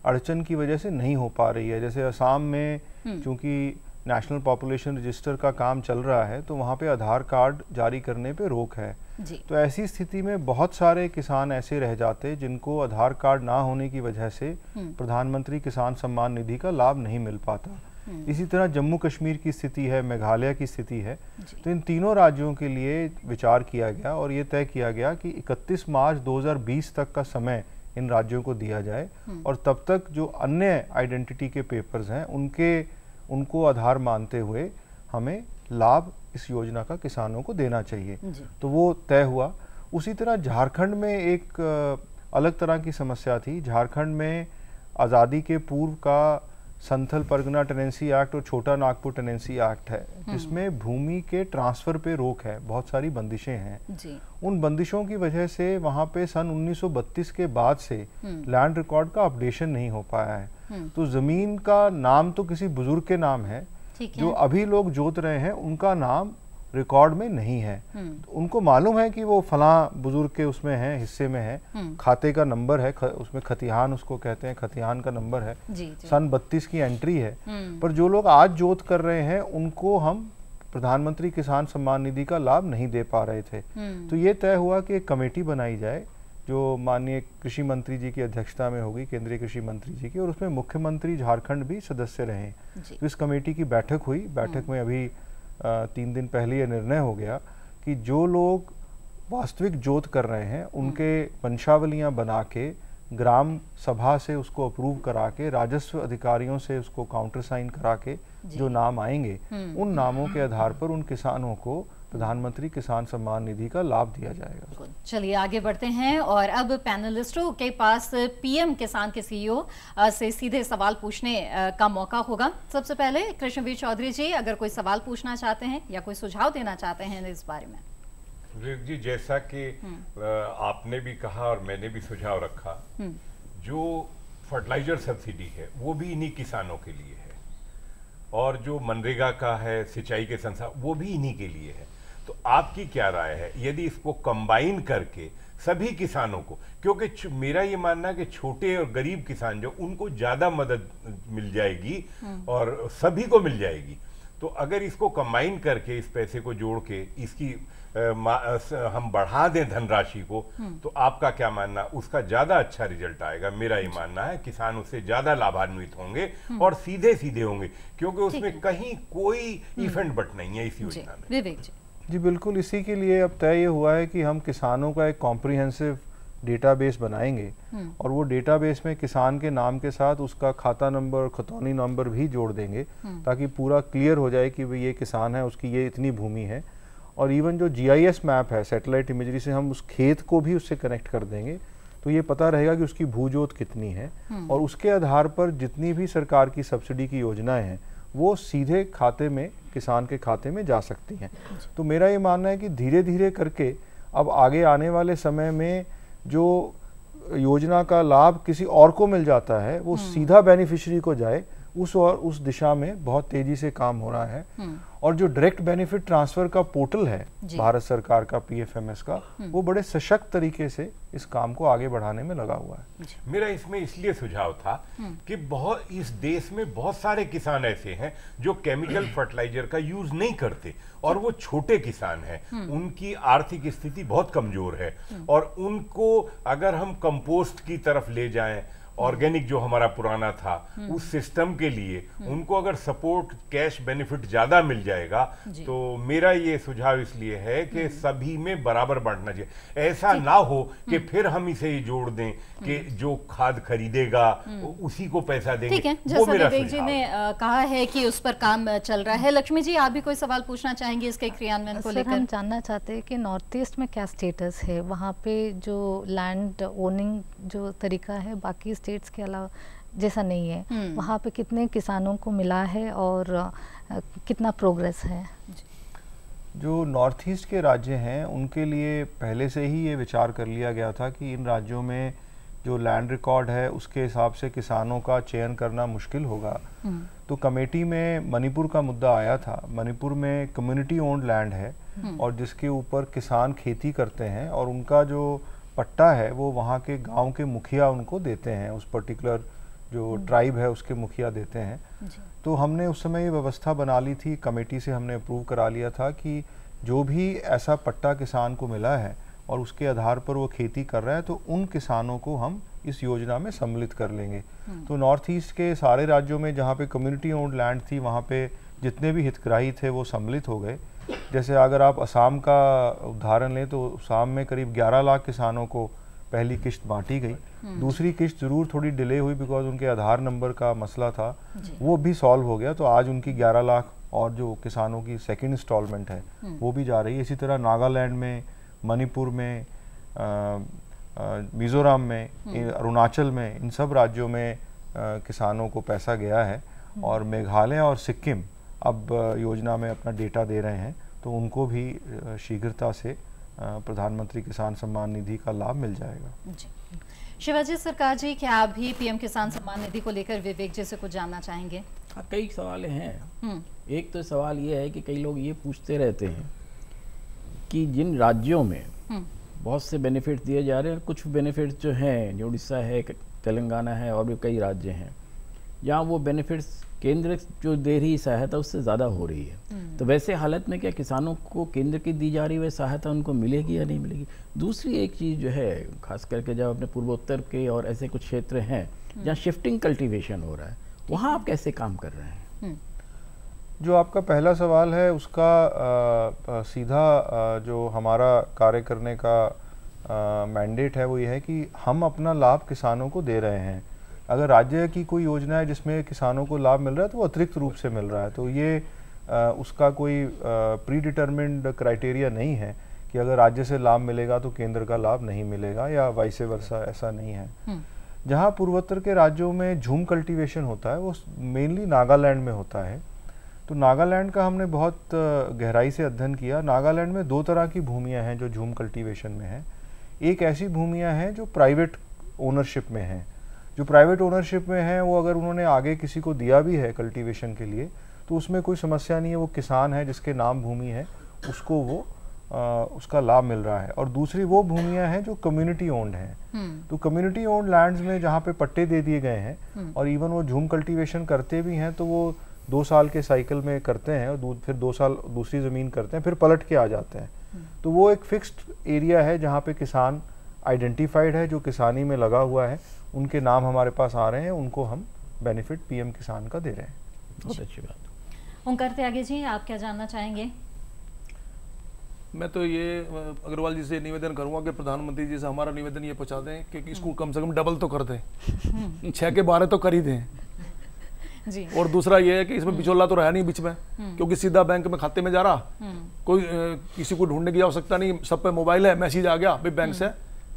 S4: अड़चन की वजह से नहीं हो पा रही है। जैसे असम में चूँकि नेशनल पॉपुलेशन रजिस्टर का काम चल रहा है तो वहाँ पे आधार कार्ड जारी करने पे रोक है।
S1: जी।
S4: तो ऐसी स्थिति में बहुत सारे किसान ऐसे रह जाते जिनको आधार कार्ड ना होने की वजह से प्रधानमंत्री किसान सम्मान निधि का लाभ नहीं मिल पाता। इसी तरह जम्मू कश्मीर की स्थिति है मेघालय की स्थिति है तो इन तीनों राज्यों के लिए विचार किया गया और ये तय किया गया कि 31 मार्च 2020 तक का समय इन राज्यों को दिया जाए और तब तक जो अन्य आइडेंटिटी के पेपर्स हैं उनके उनको आधार मानते हुए हमें लाभ इस योजना का किसानों को देना चाहिए। तो वो तय हुआ। उसी तरह झारखंड में एक अलग तरह की समस्या थी। झारखंड में आज़ादी के पूर्व का संथल परगना टेनेंसी एक्ट और छोटा नागपुर टेनेंसी एक्ट है जिसमें भूमि के ट्रांसफ़र पे रोक है बहुत सारी बंदिशें हैं।
S1: जी।
S4: उन बंदिशों की वजह से वहाँ पे सन 1932 के बाद से लैंड रिकॉर्ड का अपडेशन नहीं हो पाया है। तो ज़मीन का नाम तो किसी बुज़ुर्ग के नाम है जो अभी लोग जोत रहे हैं उनका नाम रिकॉर्ड में नहीं है।
S1: हम्म।
S4: तो उनको मालूम है कि वो फला बुज़ुर्ग के उसमें है हिस्से में है।
S1: हम्म।
S4: खाते का नंबर है ख, उसमें खतिहान उसको कहते हैं खतिहान का नंबर है।
S1: जी जी।
S4: सन बत्तीस की एंट्री है।
S1: हम्म।
S4: पर जो लोग आज जोत कर रहे हैं उनको हम प्रधानमंत्री किसान सम्मान निधि का लाभ नहीं दे पा रहे थे। तो ये तय हुआ कि एक कमेटी बनाई जाए जो माननीय कृषि मंत्री जी की अध्यक्षता में होगी केंद्रीय कृषि मंत्री जी की और उसमें मुख्यमंत्री झारखंड भी सदस्य रहे। तो इस कमेटी की बैठक हुई। बैठक में अभी तीन दिन पहले यह निर्णय हो गया कि जो लोग वास्तविक जोत कर रहे हैं उनके वंशावलियाँ बना के ग्राम सभा से उसको अप्रूव करा के राजस्व अधिकारियों से उसको काउंटर साइन करा के जो। नाम आएँगे उन नामों के आधार पर उन किसानों को प्रधानमंत्री किसान सम्मान निधि का लाभ दिया जाएगा।
S1: चलिए आगे बढ़ते हैं और अब पैनलिस्टों के पास पीएम किसान के सीईओ से सीधे सवाल पूछने का मौका होगा। सबसे पहले कृष्णवीर चौधरी जी अगर कोई सवाल पूछना चाहते हैं या कोई सुझाव देना चाहते हैं इस बारे में।
S7: जी जैसा कि आपने भी कहा और मैंने भी सुझाव रखा जो फर्टिलाइज़र सब्सिडी है वो भी इन्हीं किसानों के लिए है। और जो मनरेगा का है सिंचाई के संसाधन वो भी इन्हीं के लिए है। तो आपकी क्या राय है? यदि इसको कंबाइन करके सभी किसानों को क्योंकि मेरा ये मानना है कि छोटे और गरीब किसान जो उनको ज़्यादा मदद मिल जाएगी और सभी को मिल जाएगी। तो अगर इसको कंबाइन करके इस पैसे को जोड़ के इसकी हम बढ़ा दें धनराशि को तो आपका क्या मानना उसका ज़्यादा अच्छा रिज़ल्ट आएगा? मेरा ये मानना है किसान उससे ज़्यादा लाभान्वित होंगे और सीधे सीधे होंगे क्योंकि उसमें कहीं कोई इफेंट बट नहीं है इस योजना में।
S1: विवेक जी।
S4: जी बिल्कुल। इसी के लिए अब तय ये हुआ है कि हम किसानों का एक कॉम्प्रिहेंसिव डेटाबेस बनाएँगे और वो डेटाबेस में किसान के नाम के साथ उसका खाता नंबर खतौनी नंबर भी जोड़ देंगे ताकि पूरा क्लियर हो जाए कि ये किसान है उसकी ये इतनी भूमि है। और इवन जो जीआईएस मैप है सैटेलाइट इमेजरी से हम उस खेत को भी उससे कनेक्ट कर देंगे। तो ये पता रहेगा कि उसकी भूजोत कितनी है। और उसके आधार पर जितनी भी सरकार की सब्सिडी की योजनाएँ हैं वो सीधे खाते में किसान के खाते में जा सकती हैं। तो मेरा ये मानना है कि धीरे धीरे करके अब आगे आने वाले समय में जो योजना का लाभ किसी और को मिल जाता है वो सीधा बेनिफिशरी को जाए उस और उस दिशा में बहुत तेज़ी से काम हो रहा है। और जो डायरेक्ट बेनिफिट ट्रांसफ़र का पोर्टल है भारत सरकार का पीएफएमएस का वो बड़े सशक्त तरीके से इस काम को आगे बढ़ाने में लगा हुआ है।
S7: मेरा इसमें इसलिए सुझाव था कि बहुत इस देश में बहुत सारे किसान ऐसे हैं जो केमिकल फर्टिलाइज़र का यूज़ नहीं करते और वो छोटे किसान हैं। उनकी आर्थिक स्थिति बहुत कमज़ोर है और उनको अगर हम कंपोस्ट की तरफ़ ले जाएँ ऑर्गेनिक जो हमारा पुराना था हम्म। उस सिस्टम के लिए हम्म। उनको अगर सपोर्ट कैश बेनिफिट ज़्यादा मिल जाएगा तो मेरा ये सुझाव इसलिए है कि हम्म। सभी में बराबर बांटना चाहिए। ऐसा ना हो कि फिर हम इसे जोड़ दें कि जो खाद खरीदेगा उसी को पैसा देंगे।
S1: ठीक है जैसा विवेक जी ने कहा है कि उस पर काम चल रहा है। लक्ष्मी जी आप भी कोई सवाल पूछना चाहेंगे इसके क्रियान्वयन को लेकर
S5: हम जानना चाहते हैं कि नॉर्थ ईस्ट में क्या स्टेटस है? वहाँ पे जो लैंड ओनिंग जो तरीका है बाकी स्टेट्स के अलावा जैसा नहीं है हम्म। वहाँ पे कितने किसानों को मिला है और कितना प्रोग्रेस है
S4: जो नॉर्थ ईस्ट के राज्य हैं उनके लिए पहले से ही ये विचार कर लिया गया था कि इन राज्यों में जो लैंड रिकॉर्ड है उसके हिसाब से किसानों का चयन करना मुश्किल होगा हम्म। तो कमेटी में मणिपुर का मुद्दा आया था मणिपुर में कम्युनिटी ओन्ड लैंड है हम्म। और जिसके ऊपर किसान खेती करते हैं और उनका जो पट्टा है वो वहाँ के गाँव के मुखिया उनको देते हैं उस पर्टिकुलर जो ट्राइब हम्म। है उसके मुखिया देते हैं तो हमने उस समय ये व्यवस्था बना ली थी कमेटी से हमने अप्रूव करा लिया था कि जो भी ऐसा पट्टा किसान को मिला है और उसके आधार पर वो खेती कर रहा है तो उन किसानों को हम इस योजना में सम्मिलित कर लेंगे हम्म। तो नॉर्थ ईस्ट के सारे राज्यों में जहाँ पे कम्युनिटी ओन्ड लैंड थी वहाँ पे जितने भी हितग्राही थे वो सम्मिलित हो गए जैसे अगर आप असम का उदाहरण लें तो असम में करीब 11 लाख किसानों को पहली किश्त बांटी गई हम्म। दूसरी किश्त ज़रूर थोड़ी डिले हुई बिकॉज़ उनके आधार नंबर का मसला था वो भी सॉल्व हो गया तो आज उनकी 11 लाख और जो किसानों की सेकेंड इंस्टॉलमेंट है हम्म। वो भी जा रही है इसी तरह नागालैंड में मणिपुर में मिज़ोरम में हम्म। अरुणाचल में इन सब राज्यों में आ, किसानों को पैसा गया है और मेघालय और सिक्किम अब योजना में अपना डेटा दे रहे हैं तो उनको भी शीघ्रता से प्रधानमंत्री किसान सम्मान निधि का लाभ मिल जाएगा
S1: शिवाजी सरकार जी क्या आप भी पीएम किसान सम्मान निधि को लेकर विवेक जी से कुछ जानना चाहेंगे
S6: हाँ कई सवाल हैं हम्म। एक तो सवाल ये है कि कई लोग ये पूछते रहते हैं कि जिन राज्यों में हम्म। बहुत से बेनिफिट दिए जा रहे हैं कुछ बेनिफिट जो हैं जो उड़ीसा है तेलंगाना है और भी कई राज्य हैं जहाँ वो बेनिफिट्स केंद्र जो दे रही सहायता उससे ज़्यादा हो रही है हम्म। तो वैसे हालत में क्या किसानों को केंद्र की दी जा रही वह सहायता उनको मिलेगी या नहीं मिलेगी दूसरी एक चीज़ जो है खास करके जब अपने पूर्वोत्तर के और ऐसे कुछ क्षेत्र हैं हम्म। जहाँ शिफ्टिंग कल्टीवेशन हो रहा है वहाँ आप कैसे काम कर रहे हैं हम्म।
S4: जो आपका पहला सवाल है उसका आ, आ, सीधा आ, जो हमारा कार्य करने का मैंडेट है वो ये है कि हम अपना लाभ किसानों को दे रहे हैं अगर राज्य की कोई योजना है जिसमें किसानों को लाभ मिल रहा है तो वो अतिरिक्त रूप से मिल रहा है। तो ये आ, उसका कोई प्री डिटर्मिंड क्राइटेरिया नहीं है कि अगर राज्य से लाभ मिलेगा तो केंद्र का लाभ नहीं मिलेगा या वाइसे वर्षा ऐसा नहीं है। हम्म। जहाँ पूर्वोत्तर के राज्यों में झूम कल्टीवेशन होता है वो मेनली नागालैंड में होता है। तो नागालैंड का हमने बहुत गहराई से अध्ययन किया। नागालैंड में दो तरह की भूमियाँ हैं जो झूम कल्टीवेशन में है। एक ऐसी भूमियाँ हैं जो प्राइवेट ओनरशिप में हैं। जो प्राइवेट ओनरशिप में है वो अगर उन्होंने आगे किसी को दिया भी है कल्टीवेशन के लिए तो उसमें कोई समस्या नहीं है वो किसान है जिसके नाम भूमि है उसको वो आ, उसका लाभ मिल रहा है। और दूसरी वो भूमियाँ हैं जो कम्युनिटी ओन्ड हैं। हम्म। तो कम्युनिटी ओन्ड लैंड्स में जहाँ पे पट्टे दे दिए गए हैं हम्म। और इवन वो झूम कल्टीवेशन करते भी हैं तो वो दो साल के साइकिल में करते हैं और फिर दो साल दूसरी ज़मीन करते हैं फिर पलट के आ जाते हैं। तो वो एक फिक्स्ड एरिया है जहाँ पे किसान आइडेंटिफाइड है जो किसानी में लगा हुआ है। उनके नाम हमारे पास आ रहे हैं उनको हम बेनिफिट पीएम किसान का दे रहे हैं।
S6: बहुत अच्छी बात।
S1: ओंकार त्यागी जी आप क्या जानना चाहेंगे?
S8: मैं तो ये अग्रवाल जी से निवेदन करूँगा कि प्रधानमंत्री जी से हमारा निवेदन ये पहुँचा दें कि इसको कम से कम डबल तो कर दें। छः के बारह तो कर ही दें।
S1: जी।
S8: और दूसरा ये है कि इसमें बिचौला तो रहा नहीं बीच में क्योंकि सीधा बैंक में खाते में जा रहा। कोई किसी को ढूँढने की आवश्यकता नहीं सब पे मोबाइल है मैसेज आ गया भाई बैंक से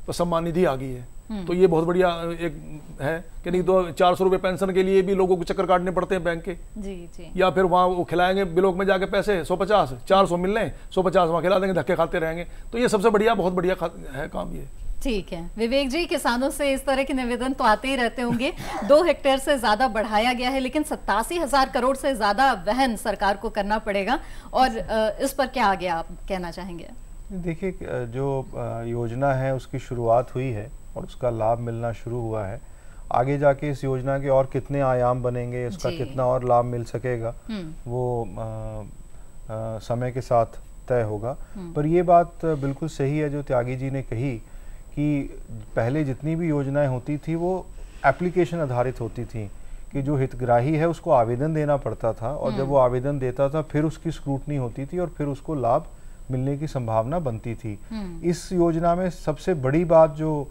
S8: तो सम्मान निधि आ गई है। तो ये बहुत बढ़िया एक है कि नहीं तो चार सौ रुपये पेंशन के लिए भी लोगों को चक्कर काटने पड़ते हैं बैंक के।
S1: जी जी।
S8: या फिर वहाँ वो खिलाएँगे ब्लॉक में जाके पैसे सौ पचास चार सौ मिल रहे सौ पचास वहाँ खिला देंगे धक्के खाते रहेंगे। तो ये सबसे बढ़िया बहुत बढ़िया है काम ये।
S1: ठीक है। विवेक जी किसानों से इस तरह के निवेदन तो आते ही रहते होंगे। दो हेक्टेयर से ज़्यादा बढ़ाया गया है लेकिन सत्तासी हज़ार करोड़ से ज़्यादा वहन सरकार को करना पड़ेगा। और इस पर क्या आगे आप कहना चाहेंगे?
S4: देखिए जो योजना है उसकी शुरुआत हुई है। और उसका लाभ मिलना शुरू हुआ है। आगे जाके इस योजना के और कितने आयाम बनेंगे उसका
S1: जी।
S4: कितना और लाभ मिल सकेगा
S1: हम्म।
S4: वो अ, अ, समय के साथ तय होगा। पर ये बात बिल्कुल सही है जो त्यागी जी ने कही कि पहले जितनी भी योजनाएँ होती थी वो एप्लीकेशन आधारित होती थी कि जो हितग्राही है उसको आवेदन देना पड़ता था और जब वो आवेदन देता था फिर उसकी स्क्रूटनी होती थी और फिर उसको लाभ मिलने की संभावना बनती थी। इस योजना में सबसे बड़ी बात जो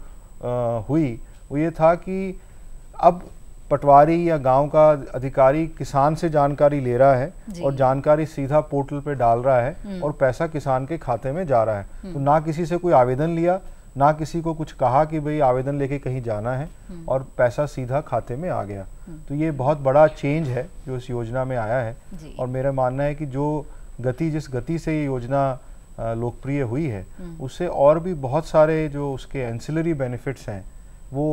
S4: हुई वो ये था कि अब पटवारी या गाँव का अधिकारी किसान से जानकारी ले रहा है और जानकारी सीधा पोर्टल पे डाल रहा है और पैसा किसान के खाते में जा रहा है। तो ना किसी से कोई आवेदन लिया ना किसी को कुछ कहा कि भाई आवेदन लेके कहीं जाना है और पैसा सीधा खाते में आ गया। तो ये बहुत बड़ा चेंज है जो इस योजना में आया है और मेरा मानना है कि जो गति जिस गति से ये योजना लोकप्रिय हुई है उससे और भी बहुत सारे जो उसके एंसिलरी बेनिफिट्स हैं वो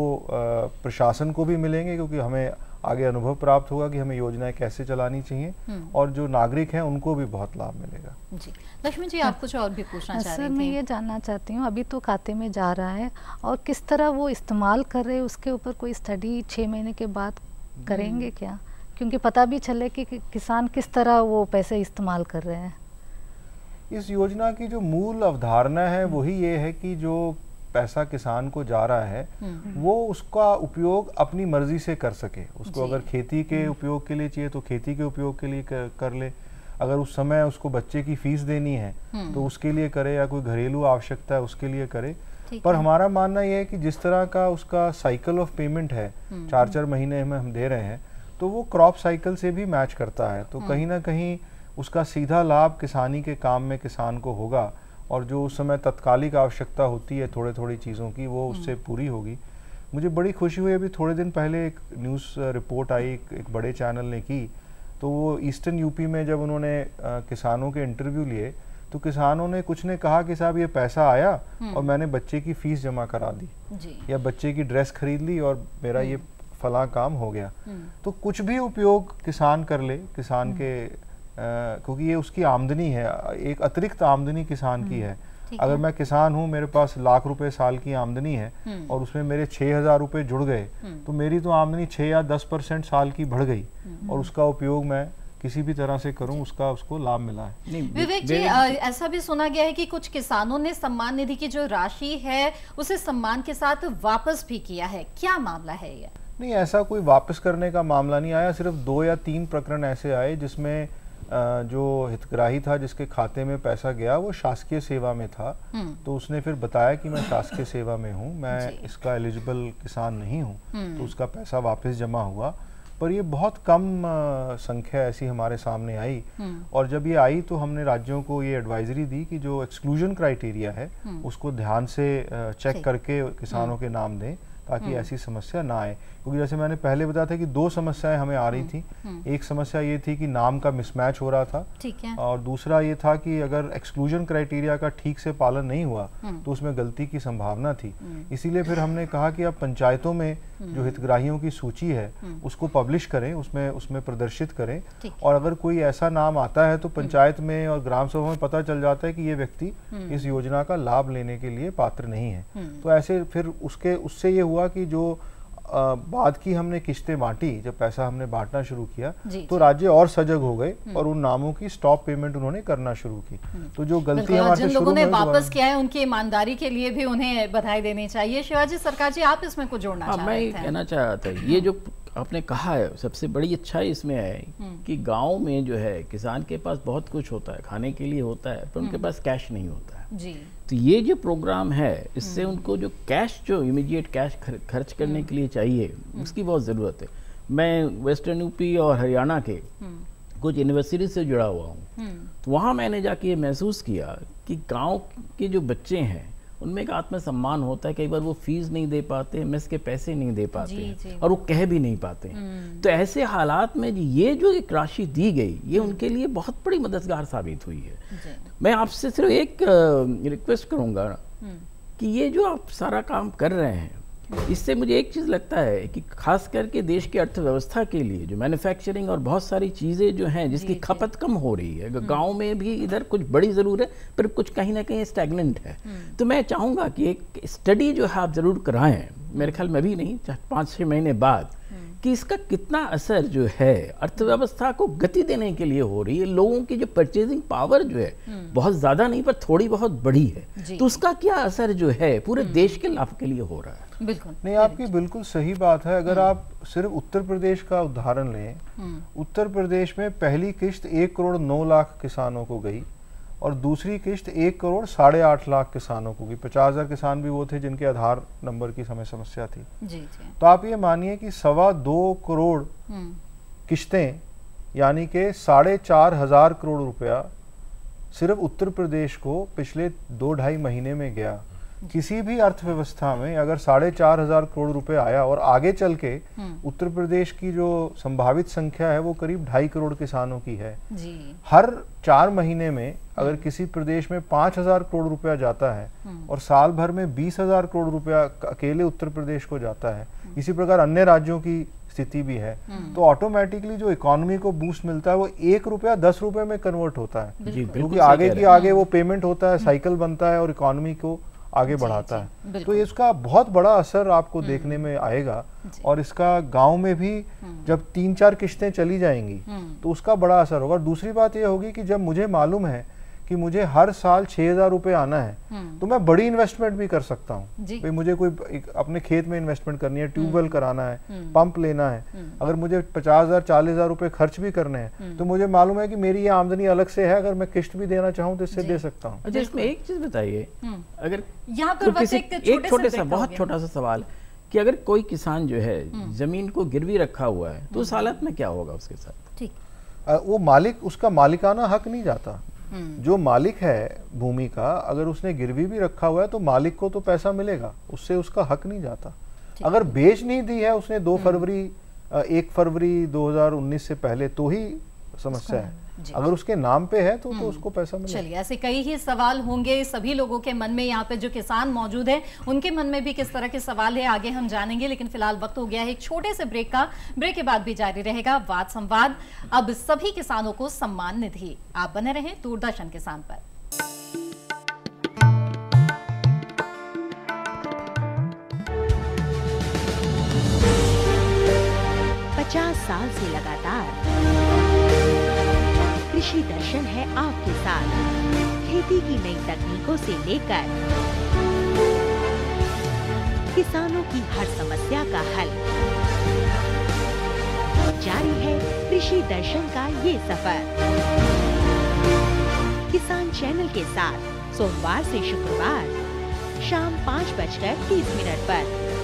S4: प्रशासन को भी मिलेंगे क्योंकि हमें आगे अनुभव प्राप्त होगा कि हमें योजनाएँ कैसे चलानी चाहिए और जो नागरिक हैं उनको भी बहुत लाभ मिलेगा।
S1: जी। लक्ष्मी जी आप कुछ और भी पूछना चाह
S5: सर
S1: रही
S5: मैं ये जानना चाहती हूँ अभी तो खाते में जा रहा है और किस तरह वो इस्तेमाल कर रहे हैं उसके ऊपर कोई स्टडी छः महीने के बाद करेंगे क्या? क्योंकि पता भी चले कि कि किसान किस तरह वो पैसे इस्तेमाल कर रहे हैं।
S4: इस योजना की जो मूल अवधारणा है वही ये है कि जो पैसा किसान को जा रहा है वो उसका उपयोग अपनी मर्ज़ी से कर सके। उसको अगर खेती के उपयोग के लिए चाहिए तो खेती के उपयोग के लिए कर, कर ले। अगर उस समय उसको बच्चे की फ़ीस देनी है तो उसके लिए करे या कोई घरेलू आवश्यकता है उसके लिए करे। पर हमारा मानना यह है कि जिस तरह का उसका साइकिल ऑफ़ पेमेंट है चार चार महीने में हम दे रहे हैं तो वो क्रॉप साइकिल से भी मैच करता है। तो कहीं ना कहीं उसका सीधा लाभ किसानी के काम में किसान को होगा और जो उस समय तत्कालिक आवश्यकता होती है थोड़े थोड़ी चीज़ों की वो उससे पूरी होगी। मुझे बड़ी खुशी हुई अभी थोड़े दिन पहले एक न्यूज़ रिपोर्ट आई एक, एक बड़े चैनल ने की तो वो ईस्टर्न यूपी में जब उन्होंने किसानों के इंटरव्यू लिए तो किसानों ने कुछ ने कहा कि साहब ये पैसा आया और मैंने बच्चे की फ़ीस जमा करा दी
S1: जी।
S4: या बच्चे की ड्रेस खरीद ली और मेरा ये फला काम हो गया। तो कुछ भी उपयोग किसान कर ले किसान के क्योंकि ये उसकी आमदनी है एक अतिरिक्त आमदनी किसान की है। अगर मैं किसान हूँ मेरे पास लाख रुपए साल की आमदनी है और उसमें मेरे छः हज़ार रुपये जुड़ गए तो मेरी तो आमदनी छः या दस परसेंट साल की बढ़ गई और उसका उपयोग मैं किसी भी तरह से करूँ उसका उसको लाभ मिला है।
S1: विवेक जी अ, ऐसा भी सुना गया है कि कुछ किसानों ने सम्मान निधि की जो राशि है उसे सम्मान के साथ वापस भी किया है। क्या मामला है ये?
S4: नहीं ऐसा कोई वापस करने का मामला नहीं आया सिर्फ़ दो या तीन प्रकरण ऐसे आए जिसमें जो हितग्राही था जिसके खाते में पैसा गया वो शासकीय सेवा में था।
S1: हम्म।
S4: तो उसने फिर बताया कि मैं शासकीय सेवा में हूँ मैं इसका एलिजिबल किसान नहीं हूँ
S1: हम्म।
S4: तो उसका पैसा वापस जमा हुआ। पर ये बहुत कम संख्या ऐसी हमारे सामने आई।
S1: हम्म।
S4: और जब ये आई तो हमने राज्यों को ये एडवाइजरी दी कि जो एक्सक्लूजन क्राइटेरिया है उसको ध्यान से चेक करके किसानों के नाम दें। ताकि ऐसी समस्या ना आए। क्योंकि जैसे मैंने पहले बताया था कि दो समस्याएँ हमें आ रही थी। एक समस्या ये थी कि नाम का मिसमैच हो रहा था
S1: ठीक है।
S4: और दूसरा ये था कि अगर एक्सक्लूजन क्राइटेरिया का ठीक से पालन नहीं हुआ तो उसमें गलती की संभावना थी। इसीलिए फिर हमने कहा कि अब पंचायतों में जो हितग्राहियों की सूची है उसको पब्लिश करें उसमें उसमें प्रदर्शित करें। और अगर कोई ऐसा नाम आता है तो पंचायत में और ग्राम सभा में पता चल जाता है कि ये व्यक्ति इस योजना का लाभ लेने के लिए पात्र नहीं है। तो ऐसे फिर उसके उससे ये हुआ कि जो बाद की हमने किस्तें बांटी जब पैसा हमने बांटना शुरू किया
S1: जी,
S4: तो राज्य और सजग हो गए और उन नामों की स्टॉप पेमेंट उन्होंने करना शुरू की। तो जो गलती हमारे
S1: जिन लोगों ने वापस किया है उनकी ईमानदारी के लिए भी उन्हें बधाई देनी चाहिए। शिवाजी सरकार जी आप इसमें कुछ जोड़ना
S6: हाँ
S1: चाह
S6: मैं कहना चाह रहा था ये जो आपने कहा है सबसे बड़ी अच्छाई इसमें है कि गाँव में जो है किसान के पास बहुत कुछ होता है खाने के लिए होता है पर उनके पास कैश नहीं होता है।
S1: जी।
S6: तो ये जो प्रोग्राम है इससे उनको जो कैश जो इमीडिएट कैश खर, खर्च करने के लिए चाहिए उसकी बहुत ज़रूरत है। मैं वेस्टर्न यूपी और हरियाणा के कुछ यूनिवर्सिटी से जुड़ा हुआ हूँ। तो वहाँ मैंने जाके ये महसूस किया कि गाँव के जो बच्चे हैं उनमें एक आत्मसम्मान होता है कई बार वो फ़ीस नहीं दे पाते मैं के पैसे नहीं दे पाते
S1: जी, जी।
S6: और वो कह भी नहीं पाते तो ऐसे हालात में ये जो एक राशि दी गई ये उनके लिए बहुत बड़ी मददगार साबित हुई है। मैं आपसे सिर्फ़ एक रिक्वेस्ट करूँगा कि ये जो आप सारा काम कर रहे हैं इससे मुझे एक चीज़ लगता है कि खास करके देश की अर्थव्यवस्था के लिए जो मैन्युफैक्चरिंग और बहुत सारी चीज़ें जो हैं जिसकी खपत कम हो रही है गाँव में भी इधर कुछ बड़ी ज़रूर है पर कुछ कहीं ना कहीं स्टैगनेंट है। तो मैं चाहूँगा कि एक स्टडी जो है आप ज़रूर कराएँ। मेरे ख्याल में भी नहीं पाँच छः महीने बाद कि इसका कितना असर जो है अर्थव्यवस्था को गति देने के लिए हो रही है। लोगों की जो परचेजिंग पावर जो है बहुत ज़्यादा नहीं पर थोड़ी बहुत बड़ी है। तो उसका क्या असर जो है पूरे देश के लाभ के लिए हो रहा है?
S1: बिल्कुल
S4: नहीं आपकी बिल्कुल सही बात है। अगर आप सिर्फ़ उत्तर प्रदेश का उदाहरण लें उत्तर प्रदेश में पहली किश्त एक करोड़ नौ लाख किसानों को गई और दूसरी किश्त एक करोड़ साढ़े आठ लाख किसानों को गई। पचास हज़ार किसान भी वो थे जिनके आधार नंबर की समय समस्या थी।
S1: जी जी।
S4: तो आप ये मानिए कि सवा दो करोड़
S1: हम्म।
S4: किश्तें यानी कि साढ़े चार हज़ार करोड़ रुपया सिर्फ़ उत्तर प्रदेश को पिछले दो ढाई महीने में गया। किसी भी अर्थव्यवस्था में अगर साढ़े चार हज़ार करोड़ रुपए आया और आगे चल के उत्तर प्रदेश की जो संभावित संख्या है वो करीब ढाई करोड़ किसानों की है।
S1: जी।
S4: हर चार महीने में अगर किसी प्रदेश में पाँच हज़ार करोड़ रुपया जाता है और साल भर में बीस हज़ार करोड़ रुपया अकेले उत्तर प्रदेश को जाता है इसी प्रकार अन्य राज्यों की स्थिति भी है। तो ऑटोमेटिकली जो इकोनॉमी को बूस्ट मिलता है वो एक रुपया दस रुपए में कन्वर्ट होता है। क्योंकि आगे की आगे वो पेमेंट होता है साइकिल बनता है और इकोनॉमी को आगे बढ़ाता है। तो इसका बहुत बड़ा असर आपको देखने में आएगा और इसका गाँव में भी जब तीन चार किश्तें चली जाएँगी तो उसका बड़ा असर होगा। दूसरी बात यह होगी कि जब मुझे मालूम है कि मुझे हर साल छह हज़ार रुपए आना है तो मैं बड़ी इन्वेस्टमेंट भी कर सकता हूँ। भाई मुझे कोई अपने खेत में इन्वेस्टमेंट करनी है ट्यूबवेल कराना है पंप लेना है। अगर मुझे पचास हज़ार चालीस हज़ार रुपए खर्च भी करने हैं तो मुझे मालूम है कि मेरी ये आमदनी अलग से है अगर मैं किश्त भी देना चाहूँ तो इससे दे सकता हूँ।
S6: अच्छा इसमें एक चीज़ बताइए अगर
S1: यहाँ पर
S6: तो किसी
S1: एक छोटे सा
S6: बहुत छोटा सा सवाल कि अगर कोई किसान जो है ज़मीन को गिरवी रखा हुआ है तो उस हालत में क्या होगा उसके साथ?
S1: ठीक।
S4: वो मालिक उसका मालिकाना हक नहीं जाता। जो मालिक है भूमि का अगर उसने गिरवी भी रखा हुआ है तो मालिक को तो पैसा मिलेगा। उससे उसका हक नहीं जाता। अगर बेच नहीं दी है उसने दो फरवरी एक फरवरी 2019 से पहले तो ही समस्या है। अगर उसके नाम पे है तो तो उसको पैसा मिलेगा।
S1: चलिए ऐसे कई ही सवाल होंगे सभी लोगों के मन में यहाँ पे जो किसान मौजूद है उनके मन में भी किस तरह के सवाल है आगे हम जानेंगे लेकिन फ़िलहाल वक्त हो गया है एक छोटे से ब्रेक का। ब्रेक के बाद भी जारी रहेगा वाद संवाद। अब सभी किसानों को सम्मान निधि। आप बने रहे दूरदर्शन किसान पर।
S9: पचास साल से लगातार कृषि दर्शन है आपके साथ। खेती की नई तकनीकों से लेकर किसानों की हर समस्या का हल। जारी है कृषि दर्शन का ये सफ़र। किसान चैनल के साथ, सोमवार से शुक्रवार, शाम पाँच बजकर तीस मिनट पर।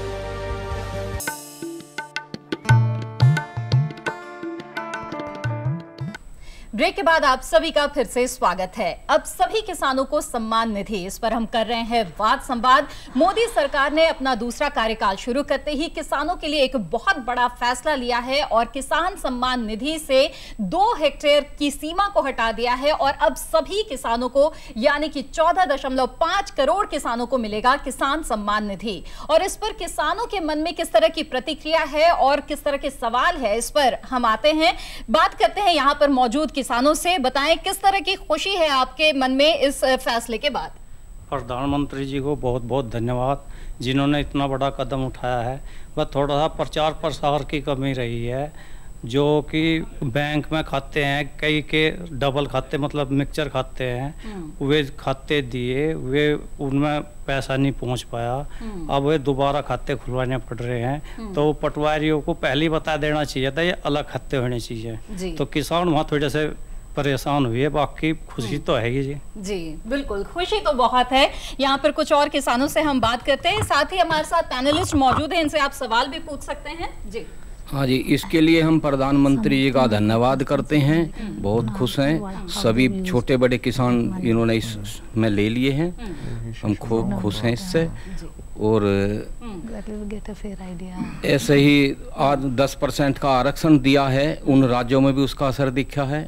S1: ब्रेक के बाद आप सभी का फिर से स्वागत है। अब सभी किसानों को सम्मान निधि, इस पर हम कर रहे हैं वाद संवाद। मोदी सरकार ने अपना दूसरा कार्यकाल शुरू करते ही किसानों के लिए एक बहुत बड़ा फैसला लिया है और किसान सम्मान निधि से दो हेक्टेयर की सीमा को हटा दिया है और अब सभी किसानों को, यानी कि चौदह दशमलव पाँच करोड़ किसानों को मिलेगा किसान सम्मान निधि। और इस पर किसानों के मन में किस तरह की प्रतिक्रिया है और किस तरह के सवाल है, इस पर हम आते हैं। बात करते हैं यहाँ पर मौजूद किसानों से बताएँ, किस तरह की खुशी है आपके मन में इस फैसले के बाद?
S10: प्रधानमंत्री जी को बहुत बहुत धन्यवाद, जिन्होंने इतना बड़ा कदम उठाया है। वह थोड़ा सा प्रचार प्रसार की कमी रही है। जो कि बैंक में खाते हैं कई के डबल खाते मतलब मिक्सचर खाते हैं। वे खाते दिए वे उनमें पैसा नहीं पहुँच पाया। अब वे दोबारा खाते खुलवाने पड़ रहे हैं। तो पटवारियों को पहले ही बता देना चाहिए था ये अलग खाते होने चाहिए। तो किसान वहाँ थोड़े से परेशान हुए बाकी खुशी तो है ही जी।
S1: जी बिल्कुल खुशी तो बहुत है। यहाँ पर कुछ और किसानों से हम बात करते हैं। साथ ही हमारे साथ पैनलिस्ट मौजूद हैं इनसे आप सवाल भी पूछ सकते हैं। जी।
S11: हाँ जी इसके लिए हम प्रधानमंत्री जी का धन्यवाद करते हैं। बहुत खुश हैं। सभी छोटे बड़े किसान इन्होंने इसमें ले लिए हैं। हम खूब खुश हैं इससे। और. ऐसे ही आज 10 परसेंट का आरक्षण दिया है। उन राज्यों में भी उसका असर दिखा है।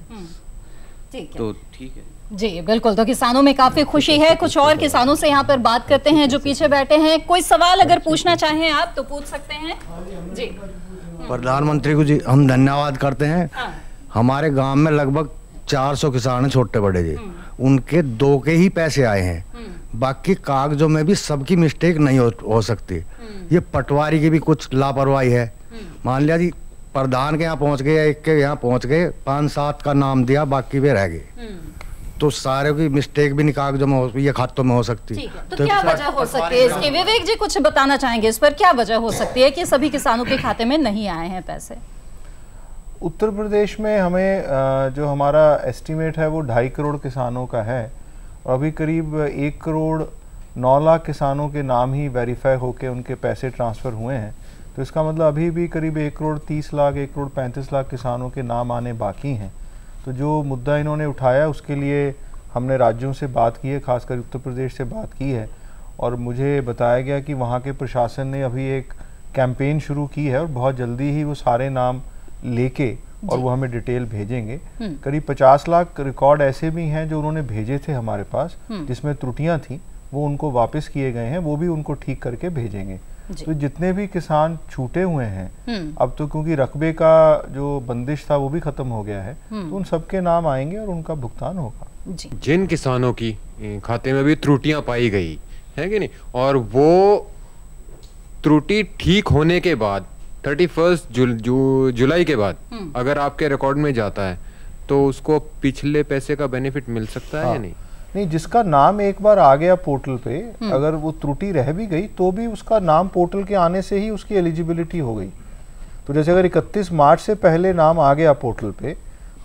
S1: है।
S11: तो ठीक है।
S1: जी बिल्कुल। तो किसानों में काफ़ी खुशी है। कुछ और किसानों से यहाँ पर बात करते हैं जो पीछे बैठे हैं। कोई सवाल अगर पूछना चाहें आप तो पूछ सकते हैं। जी।
S12: प्रधानमंत्री को जी हम धन्यवाद करते हैं।
S1: हाँ।
S12: हमारे गाँव में लगभग 400 किसान हैं छोटे बड़े जी। उनके दो के ही पैसे आए हैं। बाकी कागजों में भी सबकी मिस्टेक नहीं हो, हो सकती। ये पटवारी की भी कुछ लापरवाही है। मान लिया जी प्रधान के यहाँ पहुँच गए एक के यहाँ पहुँच गए पाँच सात का नाम दिया बाकी वे रह गए। तो सारे की मिस्टेक भी नहीं कागजों में हो या खातों में हो सकती।
S1: है। तो तो क्या वजह हो सकती है इसकी? विवेक जी कुछ बताना चाहेंगे इस पर। क्या वजह हो सकती है कि सभी किसानों के खाते में नहीं आए हैं पैसे?
S4: उत्तर प्रदेश में हमें जो हमारा एस्टीमेट है वो ढाई करोड़ किसानों का है। और अभी करीब एक करोड़ नौ लाख किसानों के नाम ही वेरीफाई होकर उनके पैसे ट्रांसफ़र हुए हैं। तो इसका मतलब अभी भी करीब एक करोड़ तीस लाख एक करोड़ पैंतीस लाख किसानों के नाम आने बाकी हैं। तो जो मुद्दा इन्होंने उठाया उसके लिए हमने राज्यों से बात की है खासकर उत्तर प्रदेश से बात की है। और मुझे बताया गया कि वहाँ के प्रशासन ने अभी एक कैंपेन शुरू की है और बहुत जल्दी ही वो सारे नाम लेके और वो हमें डिटेल भेजेंगे। करीब 50 लाख रिकॉर्ड ऐसे भी हैं जो उन्होंने भेजे थे हमारे पास जिसमें त्रुटियाँ थी वो उनको वापस किए गए हैं वो भी उनको ठीक करके भेजेंगे। तो जितने भी किसान छूटे हुए हैं
S1: हम्म।
S4: अब तो क्योंकि रकबे का जो बंदिश था वो भी खत्म हो गया है तो उन सबके नाम आएँगे और उनका भुगतान होगा।
S13: जिन किसानों की खाते में भी त्रुटियाँ पाई गई है कि नहीं? और वो त्रुटि ठीक होने के बाद थर्टी फ़र्स्ट जु, जु, जुलाई के बाद अगर आपके रिकॉर्ड में जाता है तो उसको पिछले पैसे का बेनिफिट मिल सकता है या
S4: हाँ।
S13: नहीं?
S4: नहीं जिसका नाम एक बार आ गया पोर्टल पे अगर वो त्रुटि रह भी गई तो भी उसका नाम पोर्टल के आने से ही उसकी एलिजिबिलिटी हो गई। तो जैसे अगर 31 मार्च से पहले नाम आ गया पोर्टल पे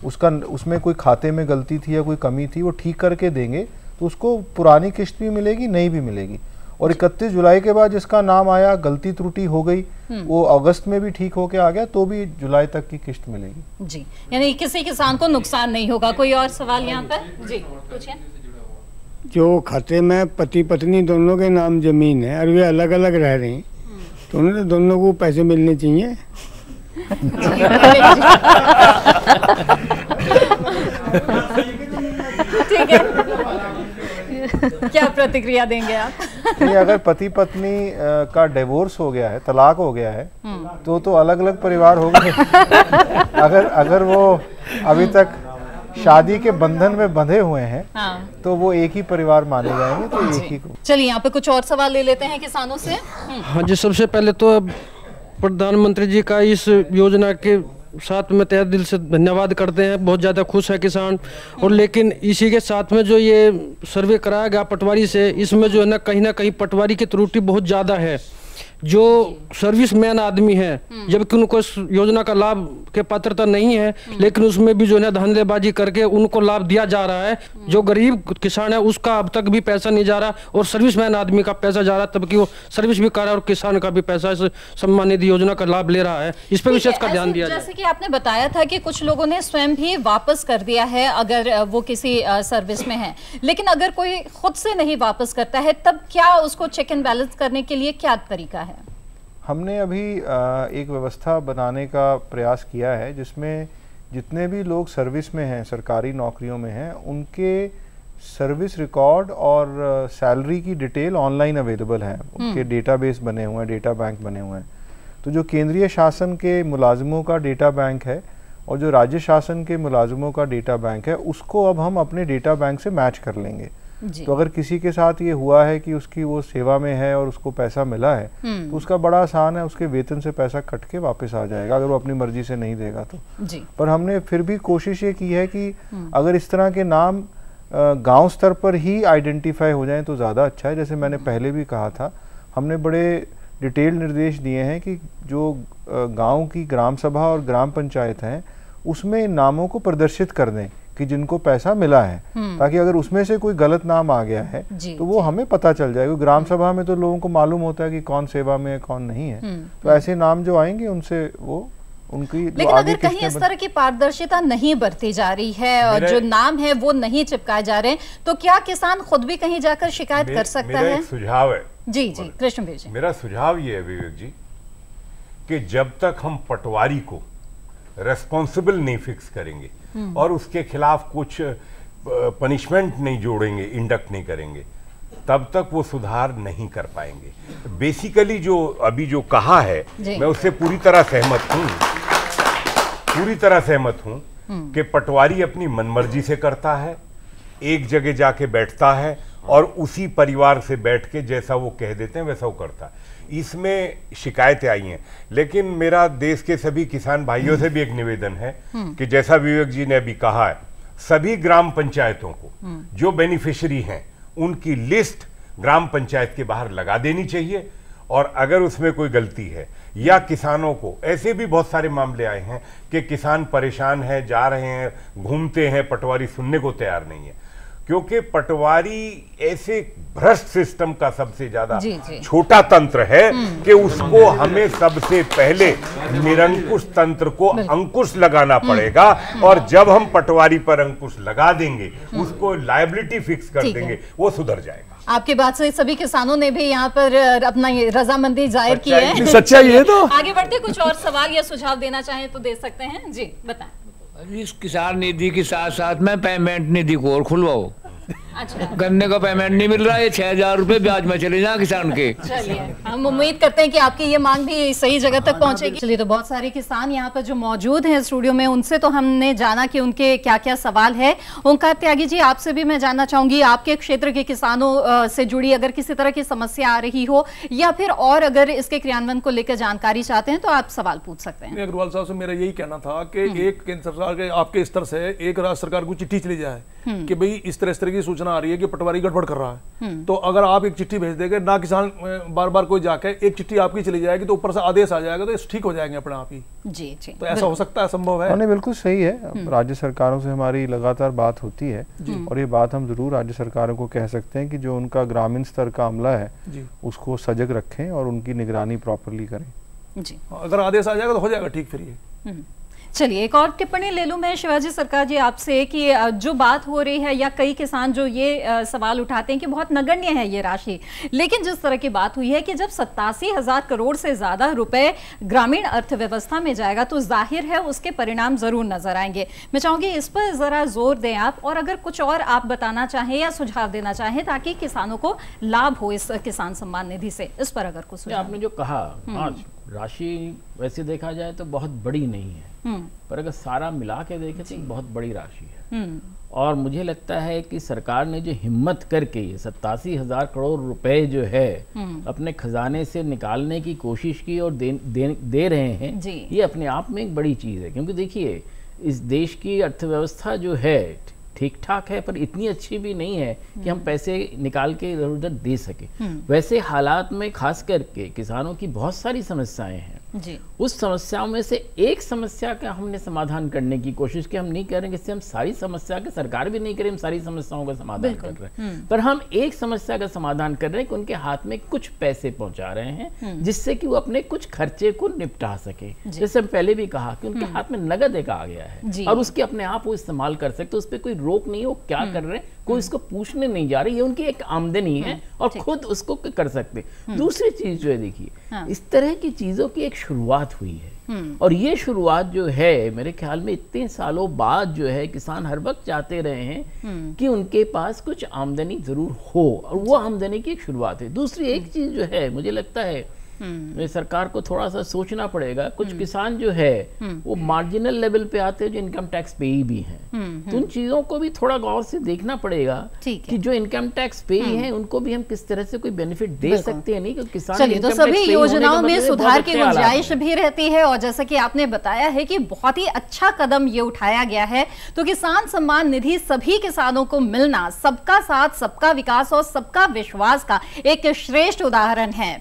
S4: उसका उसमें कोई खाते में गलती थी या कोई कमी थी वो ठीक करके देंगे तो उसको पुरानी किस्त भी मिलेगी नई भी मिलेगी। और 31 जुलाई के बाद जिसका नाम आया गलती त्रुटि हो गई वो अगस्त में भी ठीक होके आ गया तो भी जुलाई तक की किस्त मिलेगी।
S1: जी यानी किसी किसान को नुकसान नहीं होगा। कोई और सवाल यहाँ पर? जी पूछिए।
S14: जो खाते में पति पत्नी दोनों के नाम ज़मीन है और वे अलग अलग रह रहे हैं तो उन्हें तो दोनों को पैसे मिलने चाहिए।
S1: ठीक है। क्या प्रतिक्रिया देंगे आप?
S4: नहीं अगर पति पत्नी का डिवोर्स हो गया है तलाक हो गया है तो तो अलग अलग परिवार हो गए अगर अगर वो अभी तक शादी के बंधन में बंधे हुए हैं
S1: हाँ।
S4: तो वो एक ही परिवार माने जाएँगे तो एक ही को।
S1: चलिए यहाँ पे कुछ और सवाल ले लेते हैं किसानों से। हम्म,
S15: हाँ जी सबसे पहले तो अब प्रधानमंत्री जी का इस योजना के साथ में तहे दिल से धन्यवाद करते हैं। बहुत ज़्यादा खुश है किसान। और लेकिन इसी के साथ में जो ये सर्वे कराया गया पटवारी से इसमें जो है ना कहीं ना कहीं पटवारी की त्रुटि बहुत ज़्यादा है। जो सर्विस मैन आदमी है जबकि उनको इस योजना का लाभ के पात्रता नहीं है लेकिन उसमें भी जो है धंधेबाजी करके उनको लाभ दिया जा रहा है। जो गरीब किसान है उसका अब तक भी पैसा नहीं जा रहा और सर्विस मैन आदमी का पैसा जा रहा है तब कि वो सर्विस भी कर रहा है और किसान का भी पैसा इस सम्मान निधि योजना का लाभ ले रहा है। इस पर विशेष का ध्यान दिया
S1: जैसे कि आपने बताया था कि कुछ लोगों ने स्वयं भी वापस कर दिया है अगर वो किसी सर्विस में है। लेकिन अगर कोई खुद से नहीं वापस करता है तब क्या उसको चेक एंड बैलेंस करने के लिए क्या तरीका है?
S4: हमने अभी एक व्यवस्था बनाने का प्रयास किया है जिसमें जितने भी लोग सर्विस में हैं सरकारी नौकरियों में हैं उनके सर्विस रिकॉर्ड और सैलरी की डिटेल ऑनलाइन अवेलेबल है। उनके डेटाबेस बने हुए हैं डेटा बैंक बने हुए हैं। तो जो केंद्रीय शासन के मुलाजमों का डेटा बैंक है और जो राज्य शासन के मुलाजमों का डेटा बैंक है उसको अब हम अपने डेटा बैंक से मैच कर लेंगे। तो अगर किसी के साथ ये हुआ है कि उसकी वो सेवा में है और उसको पैसा मिला है
S1: हम्म।
S4: तो उसका बड़ा आसान है उसके वेतन से पैसा कट के वापस आ जाएगा अगर वो अपनी मर्ज़ी से नहीं देगा तो।
S1: जी।
S4: पर हमने फिर भी कोशिश ये की है कि
S1: हम्म।
S4: अगर इस तरह के नाम गाँव स्तर पर ही आइडेंटिफाई हो जाए तो ज़्यादा अच्छा है। जैसे मैंने पहले भी कहा था हमने बड़े डिटेल निर्देश दिए हैं कि जो गाँव की ग्राम सभा और ग्राम पंचायत हैं उसमें नामों को प्रदर्शित कर दें। कि जिनको पैसा मिला है
S1: हम्म।
S4: ताकि अगर उसमें से कोई गलत नाम आ गया है तो वो हमें पता चल जाएगा ग्राम सभा में तो लोगों को मालूम होता है कि कौन सेवा में है कौन नहीं है।
S1: हम्म,
S4: तो ऐसे नाम जो आएँगे उनसे वो उनकी
S1: लेकिन अगर कहीं इस तरह की पारदर्शिता नहीं बरती जा रही है और जो नाम है वो नहीं चिपकाए जा रहे हैं तो क्या किसान खुद भी कहीं जाकर शिकायत कर सकता है?
S7: सुझाव है।
S1: जी जी कृष्णवीर जी।
S7: मेरा सुझाव ये है विवेक जी कि जब तक हम पटवारी को रेस्पॉन्सिबल नहीं फिक्स करेंगे
S16: हम्म।
S7: और उसके खिलाफ कुछ पनिशमेंट नहीं जोड़ेंगे इंडक्ट नहीं करेंगे तब तक वो सुधार नहीं कर पाएँगे। बेसिकली जो अभी जो कहा है मैं उससे पूरी तरह सहमत हूँ। पूरी तरह सहमत हूँ
S16: हम्म।
S7: कि पटवारी अपनी मनमर्जी से करता है एक जगह जाके बैठता है और उसी परिवार से बैठ के जैसा वो कह देते हैं वैसा वो करता है। इसमें शिकायतें आई हैं लेकिन मेरा देश के सभी किसान भाइयों से भी एक निवेदन है
S16: हम्म।
S7: कि जैसा विवेक जी ने अभी कहा है सभी ग्राम पंचायतों को
S16: हम्म।
S7: जो बेनिफिशियरी हैं उनकी लिस्ट ग्राम पंचायत के बाहर लगा देनी चाहिए और अगर उसमें कोई गलती है या किसानों को ऐसे भी बहुत सारे मामले आए हैं कि किसान परेशान है जा रहे हैं घूमते हैं पटवारी सुनने को तैयार नहीं है क्योंकि पटवारी ऐसे भ्रष्ट सिस्टम का सबसे ज़्यादा। छोटा तंत्र है
S16: हम्म।
S7: कि उसको हमें सबसे पहले निरंकुश तंत्र को अंकुश लगाना पड़ेगा और जब हम पटवारी पर अंकुश लगा देंगे उसको लाइबिलिटी फिक्स कर देंगे वो सुधर जाएगा।
S1: आपकी बात से सभी किसानों ने भी यहाँ पर अपना ये रजामंदी ज़ाहिर की है।
S8: सच्चाई है तो।
S1: आगे बढ़ते कुछ और सवाल या सुझाव देना चाहें तो दे सकते हैं। जी बताएँ।
S17: इस किसान निधि के साथ साथ मैं पेमेंट निधि को और खुलवाओ
S1: अच्छा।
S17: गन्ने का पेमेंट नहीं मिल रहा है छह हज़ार रूपए ब्याज में चले जाए किसान के।
S1: चलिए हम उम्मीद करते हैं कि आपकी ये मांग भी सही जगह तक पहुंचेगी। चलिए तो बहुत सारे किसान यहाँ पर जो मौजूद हैं स्टूडियो में उनसे तो हमने जाना कि उनके क्या क्या सवाल है। ओंकार त्यागी जी आपसे भी मैं जानना चाहूँगी आपके क्षेत्र के किसानों से जुड़ी अगर किसी तरह की समस्या आ रही हो या फिर और अगर इसके क्रियान्वयन को लेकर जानकारी चाहते हैं तो आप सवाल पूछ सकते हैं।
S8: अग्रवाल साहब से मेरा यही कहना था कि एक केंद्र सरकार के आपके स्तर से एक राज्य सरकार को चिट्ठी चली जाए
S1: हम्म।
S8: कि भाई इस तरह इस तरह की सूचना आ रही है कि पटवारी गड़बड़ कर रहा है।
S1: हम्म।
S8: तो अगर आप एक चिट्ठी भेज देंगे ना किसान बार बार कोई जाके एक चिट्ठी आपकी चली जाएगी तो ऊपर से आदेश आ जाएगा तो ठीक हो जाएँगे अपने आप ही।
S1: जी जी।
S8: तो ऐसा हो सकता है संभव है।
S4: हाँ, नहीं बिल्कुल सही है।
S8: हम्म।
S4: राज्य सरकारों से हमारी लगातार बात होती है और ये बात हम ज़रूर राज्य सरकारों को कह सकते हैं कि जो उनका ग्रामीण स्तर का अमला है उसको सजग रखें और उनकी निगरानी प्रॉपरली करें।
S1: जी।
S8: अगर आदेश आ जाएगा तो हो जाएगा ठीक फिर ये।
S1: हम्म। चलिए एक और टिप्पणी ले लूँ मैं शिवाजी सरकार जी आपसे कि जो बात हो रही है या कई किसान जो ये सवाल उठाते हैं कि बहुत नगण्य है ये राशि। लेकिन जिस तरह की बात हुई है कि जब सत्तासी हज़ार करोड़ से ज़्यादा रुपए ग्रामीण अर्थव्यवस्था में जाएगा तो ज़ाहिर है उसके परिणाम ज़रूर नज़र आएँगे। मैं चाहूँगी इस पर जरा ज़ोर दें आप और अगर कुछ और आप बताना चाहें या सुझाव देना चाहें ताकि किसानों को लाभ हो इस किसान सम्मान निधि से। इस पर अगर कुछ
S6: आपने जो कहा
S1: हम्म।
S6: राशि वैसे देखा जाए तो बहुत बड़ी नहीं है। पर अगर सारा मिला के देखें तो बहुत बड़ी राशि है।
S1: हम्म।
S6: और मुझे लगता है कि सरकार ने जो हिम्मत करके ये सत्तासी हज़ार करोड़ रुपए जो है
S1: हम्म।
S6: अपने खजाने से निकालने की कोशिश की और दे, दे, दे रहे हैं ये अपने आप में एक बड़ी चीज़ है। क्योंकि देखिए इस देश की अर्थव्यवस्था जो है ठीक ठाक है पर इतनी अच्छी भी नहीं है कि हम पैसे निकाल के इधर उधर दे सके।
S1: हम्म।
S6: वैसे हालात में खास करके किसानों की बहुत सारी समस्याएँ हैं।
S1: जी
S6: उस समस्याओं में से एक समस्या का हमने समाधान करने की कोशिश की हम नहीं कह रहे कि इससे हम सारी समस्या के सरकार भी नहीं करे हम सारी समस्याओं का समाधान कर रहे हैं
S1: हम्म।
S6: पर हम एक समस्या का समाधान कर रहे हैं कि उनके हाथ में कुछ पैसे पहुँचा रहे हैं
S1: हम्म।
S6: जिससे कि वो अपने कुछ खर्चे को निपटा सके जैसे हम पहले भी कहा कि उनके
S1: हम्म।
S6: हाथ में नगद एक आ गया है और उसके अपने आप वो इस्तेमाल कर सकते उस पर कोई रोक नहीं है वो क्या। कर रहे हैं कोई इसको पूछने नहीं जा रही ये उनकी एक आमदनी है और खुद उसको कर सकते। दूसरी चीज़ जो है देखिए
S1: हाँ।
S6: इस तरह की चीज़ों की एक शुरुआत हुई है
S1: हम्म।
S6: और ये शुरुआत जो है मेरे ख्याल में इतने सालों बाद जो है किसान हर वक्त चाहते रहे हैं
S1: हम्म।
S6: कि उनके पास कुछ आमदनी ज़रूर हो और वो आमदनी की एक शुरुआत है दूसरी एक चीज़ जो है मुझे लगता है ये सरकार को थोड़ा सा सोचना पड़ेगा। कुछ किसान जो है वो मार्जिनल लेवल पे आते हैं जो इनकम टैक्स पेई भी हैं। तो उन चीज़ों को भी थोड़ा गौर से देखना पड़ेगा। कि जो इनकम टैक्स पेई हैं उनको भी हम किस तरह से कोई बेनिफिट दे सकते हैं? नहीं क्योंकि किसान
S1: चलिए तो सभी योजनाओं में
S6: मतलब
S1: सुधार की गुंजाइश भी रहती है और जैसा की आपने बताया है की बहुत ही अच्छा कदम ये उठाया गया है। तो किसान सम्मान निधि सभी किसानों को मिलना सबका साथ सबका विकास और सबका विश्वास का एक श्रेष्ठ उदाहरण है।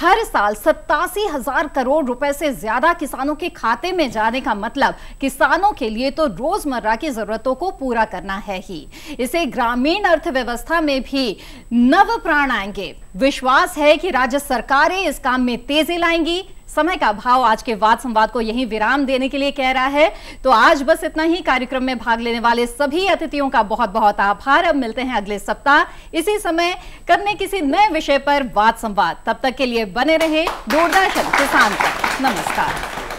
S1: हर साल सत्तासी हज़ार करोड़ रुपए से ज़्यादा किसानों के खाते में जाने का मतलब। किसानों के लिए तो रोज़मर्रा की जरूरतों को पूरा करना है ही। इसे ग्रामीण अर्थव्यवस्था में भी नव प्राण आएँगे। विश्वास है कि राज्य सरकारें इस काम में तेज़ी लाएँगी। समय का भाव आज के वाद संवाद को यही विराम देने के लिए कह रहा है। तो आज बस इतना ही। कार्यक्रम में भाग लेने वाले सभी अतिथियों का बहुत बहुत आभार। अब मिलते हैं अगले सप्ताह। इसी समय करने किसी नए विषय पर वाद संवाद। तब तक के लिए बने रहे दूरदर्शन किसान नमस्कार।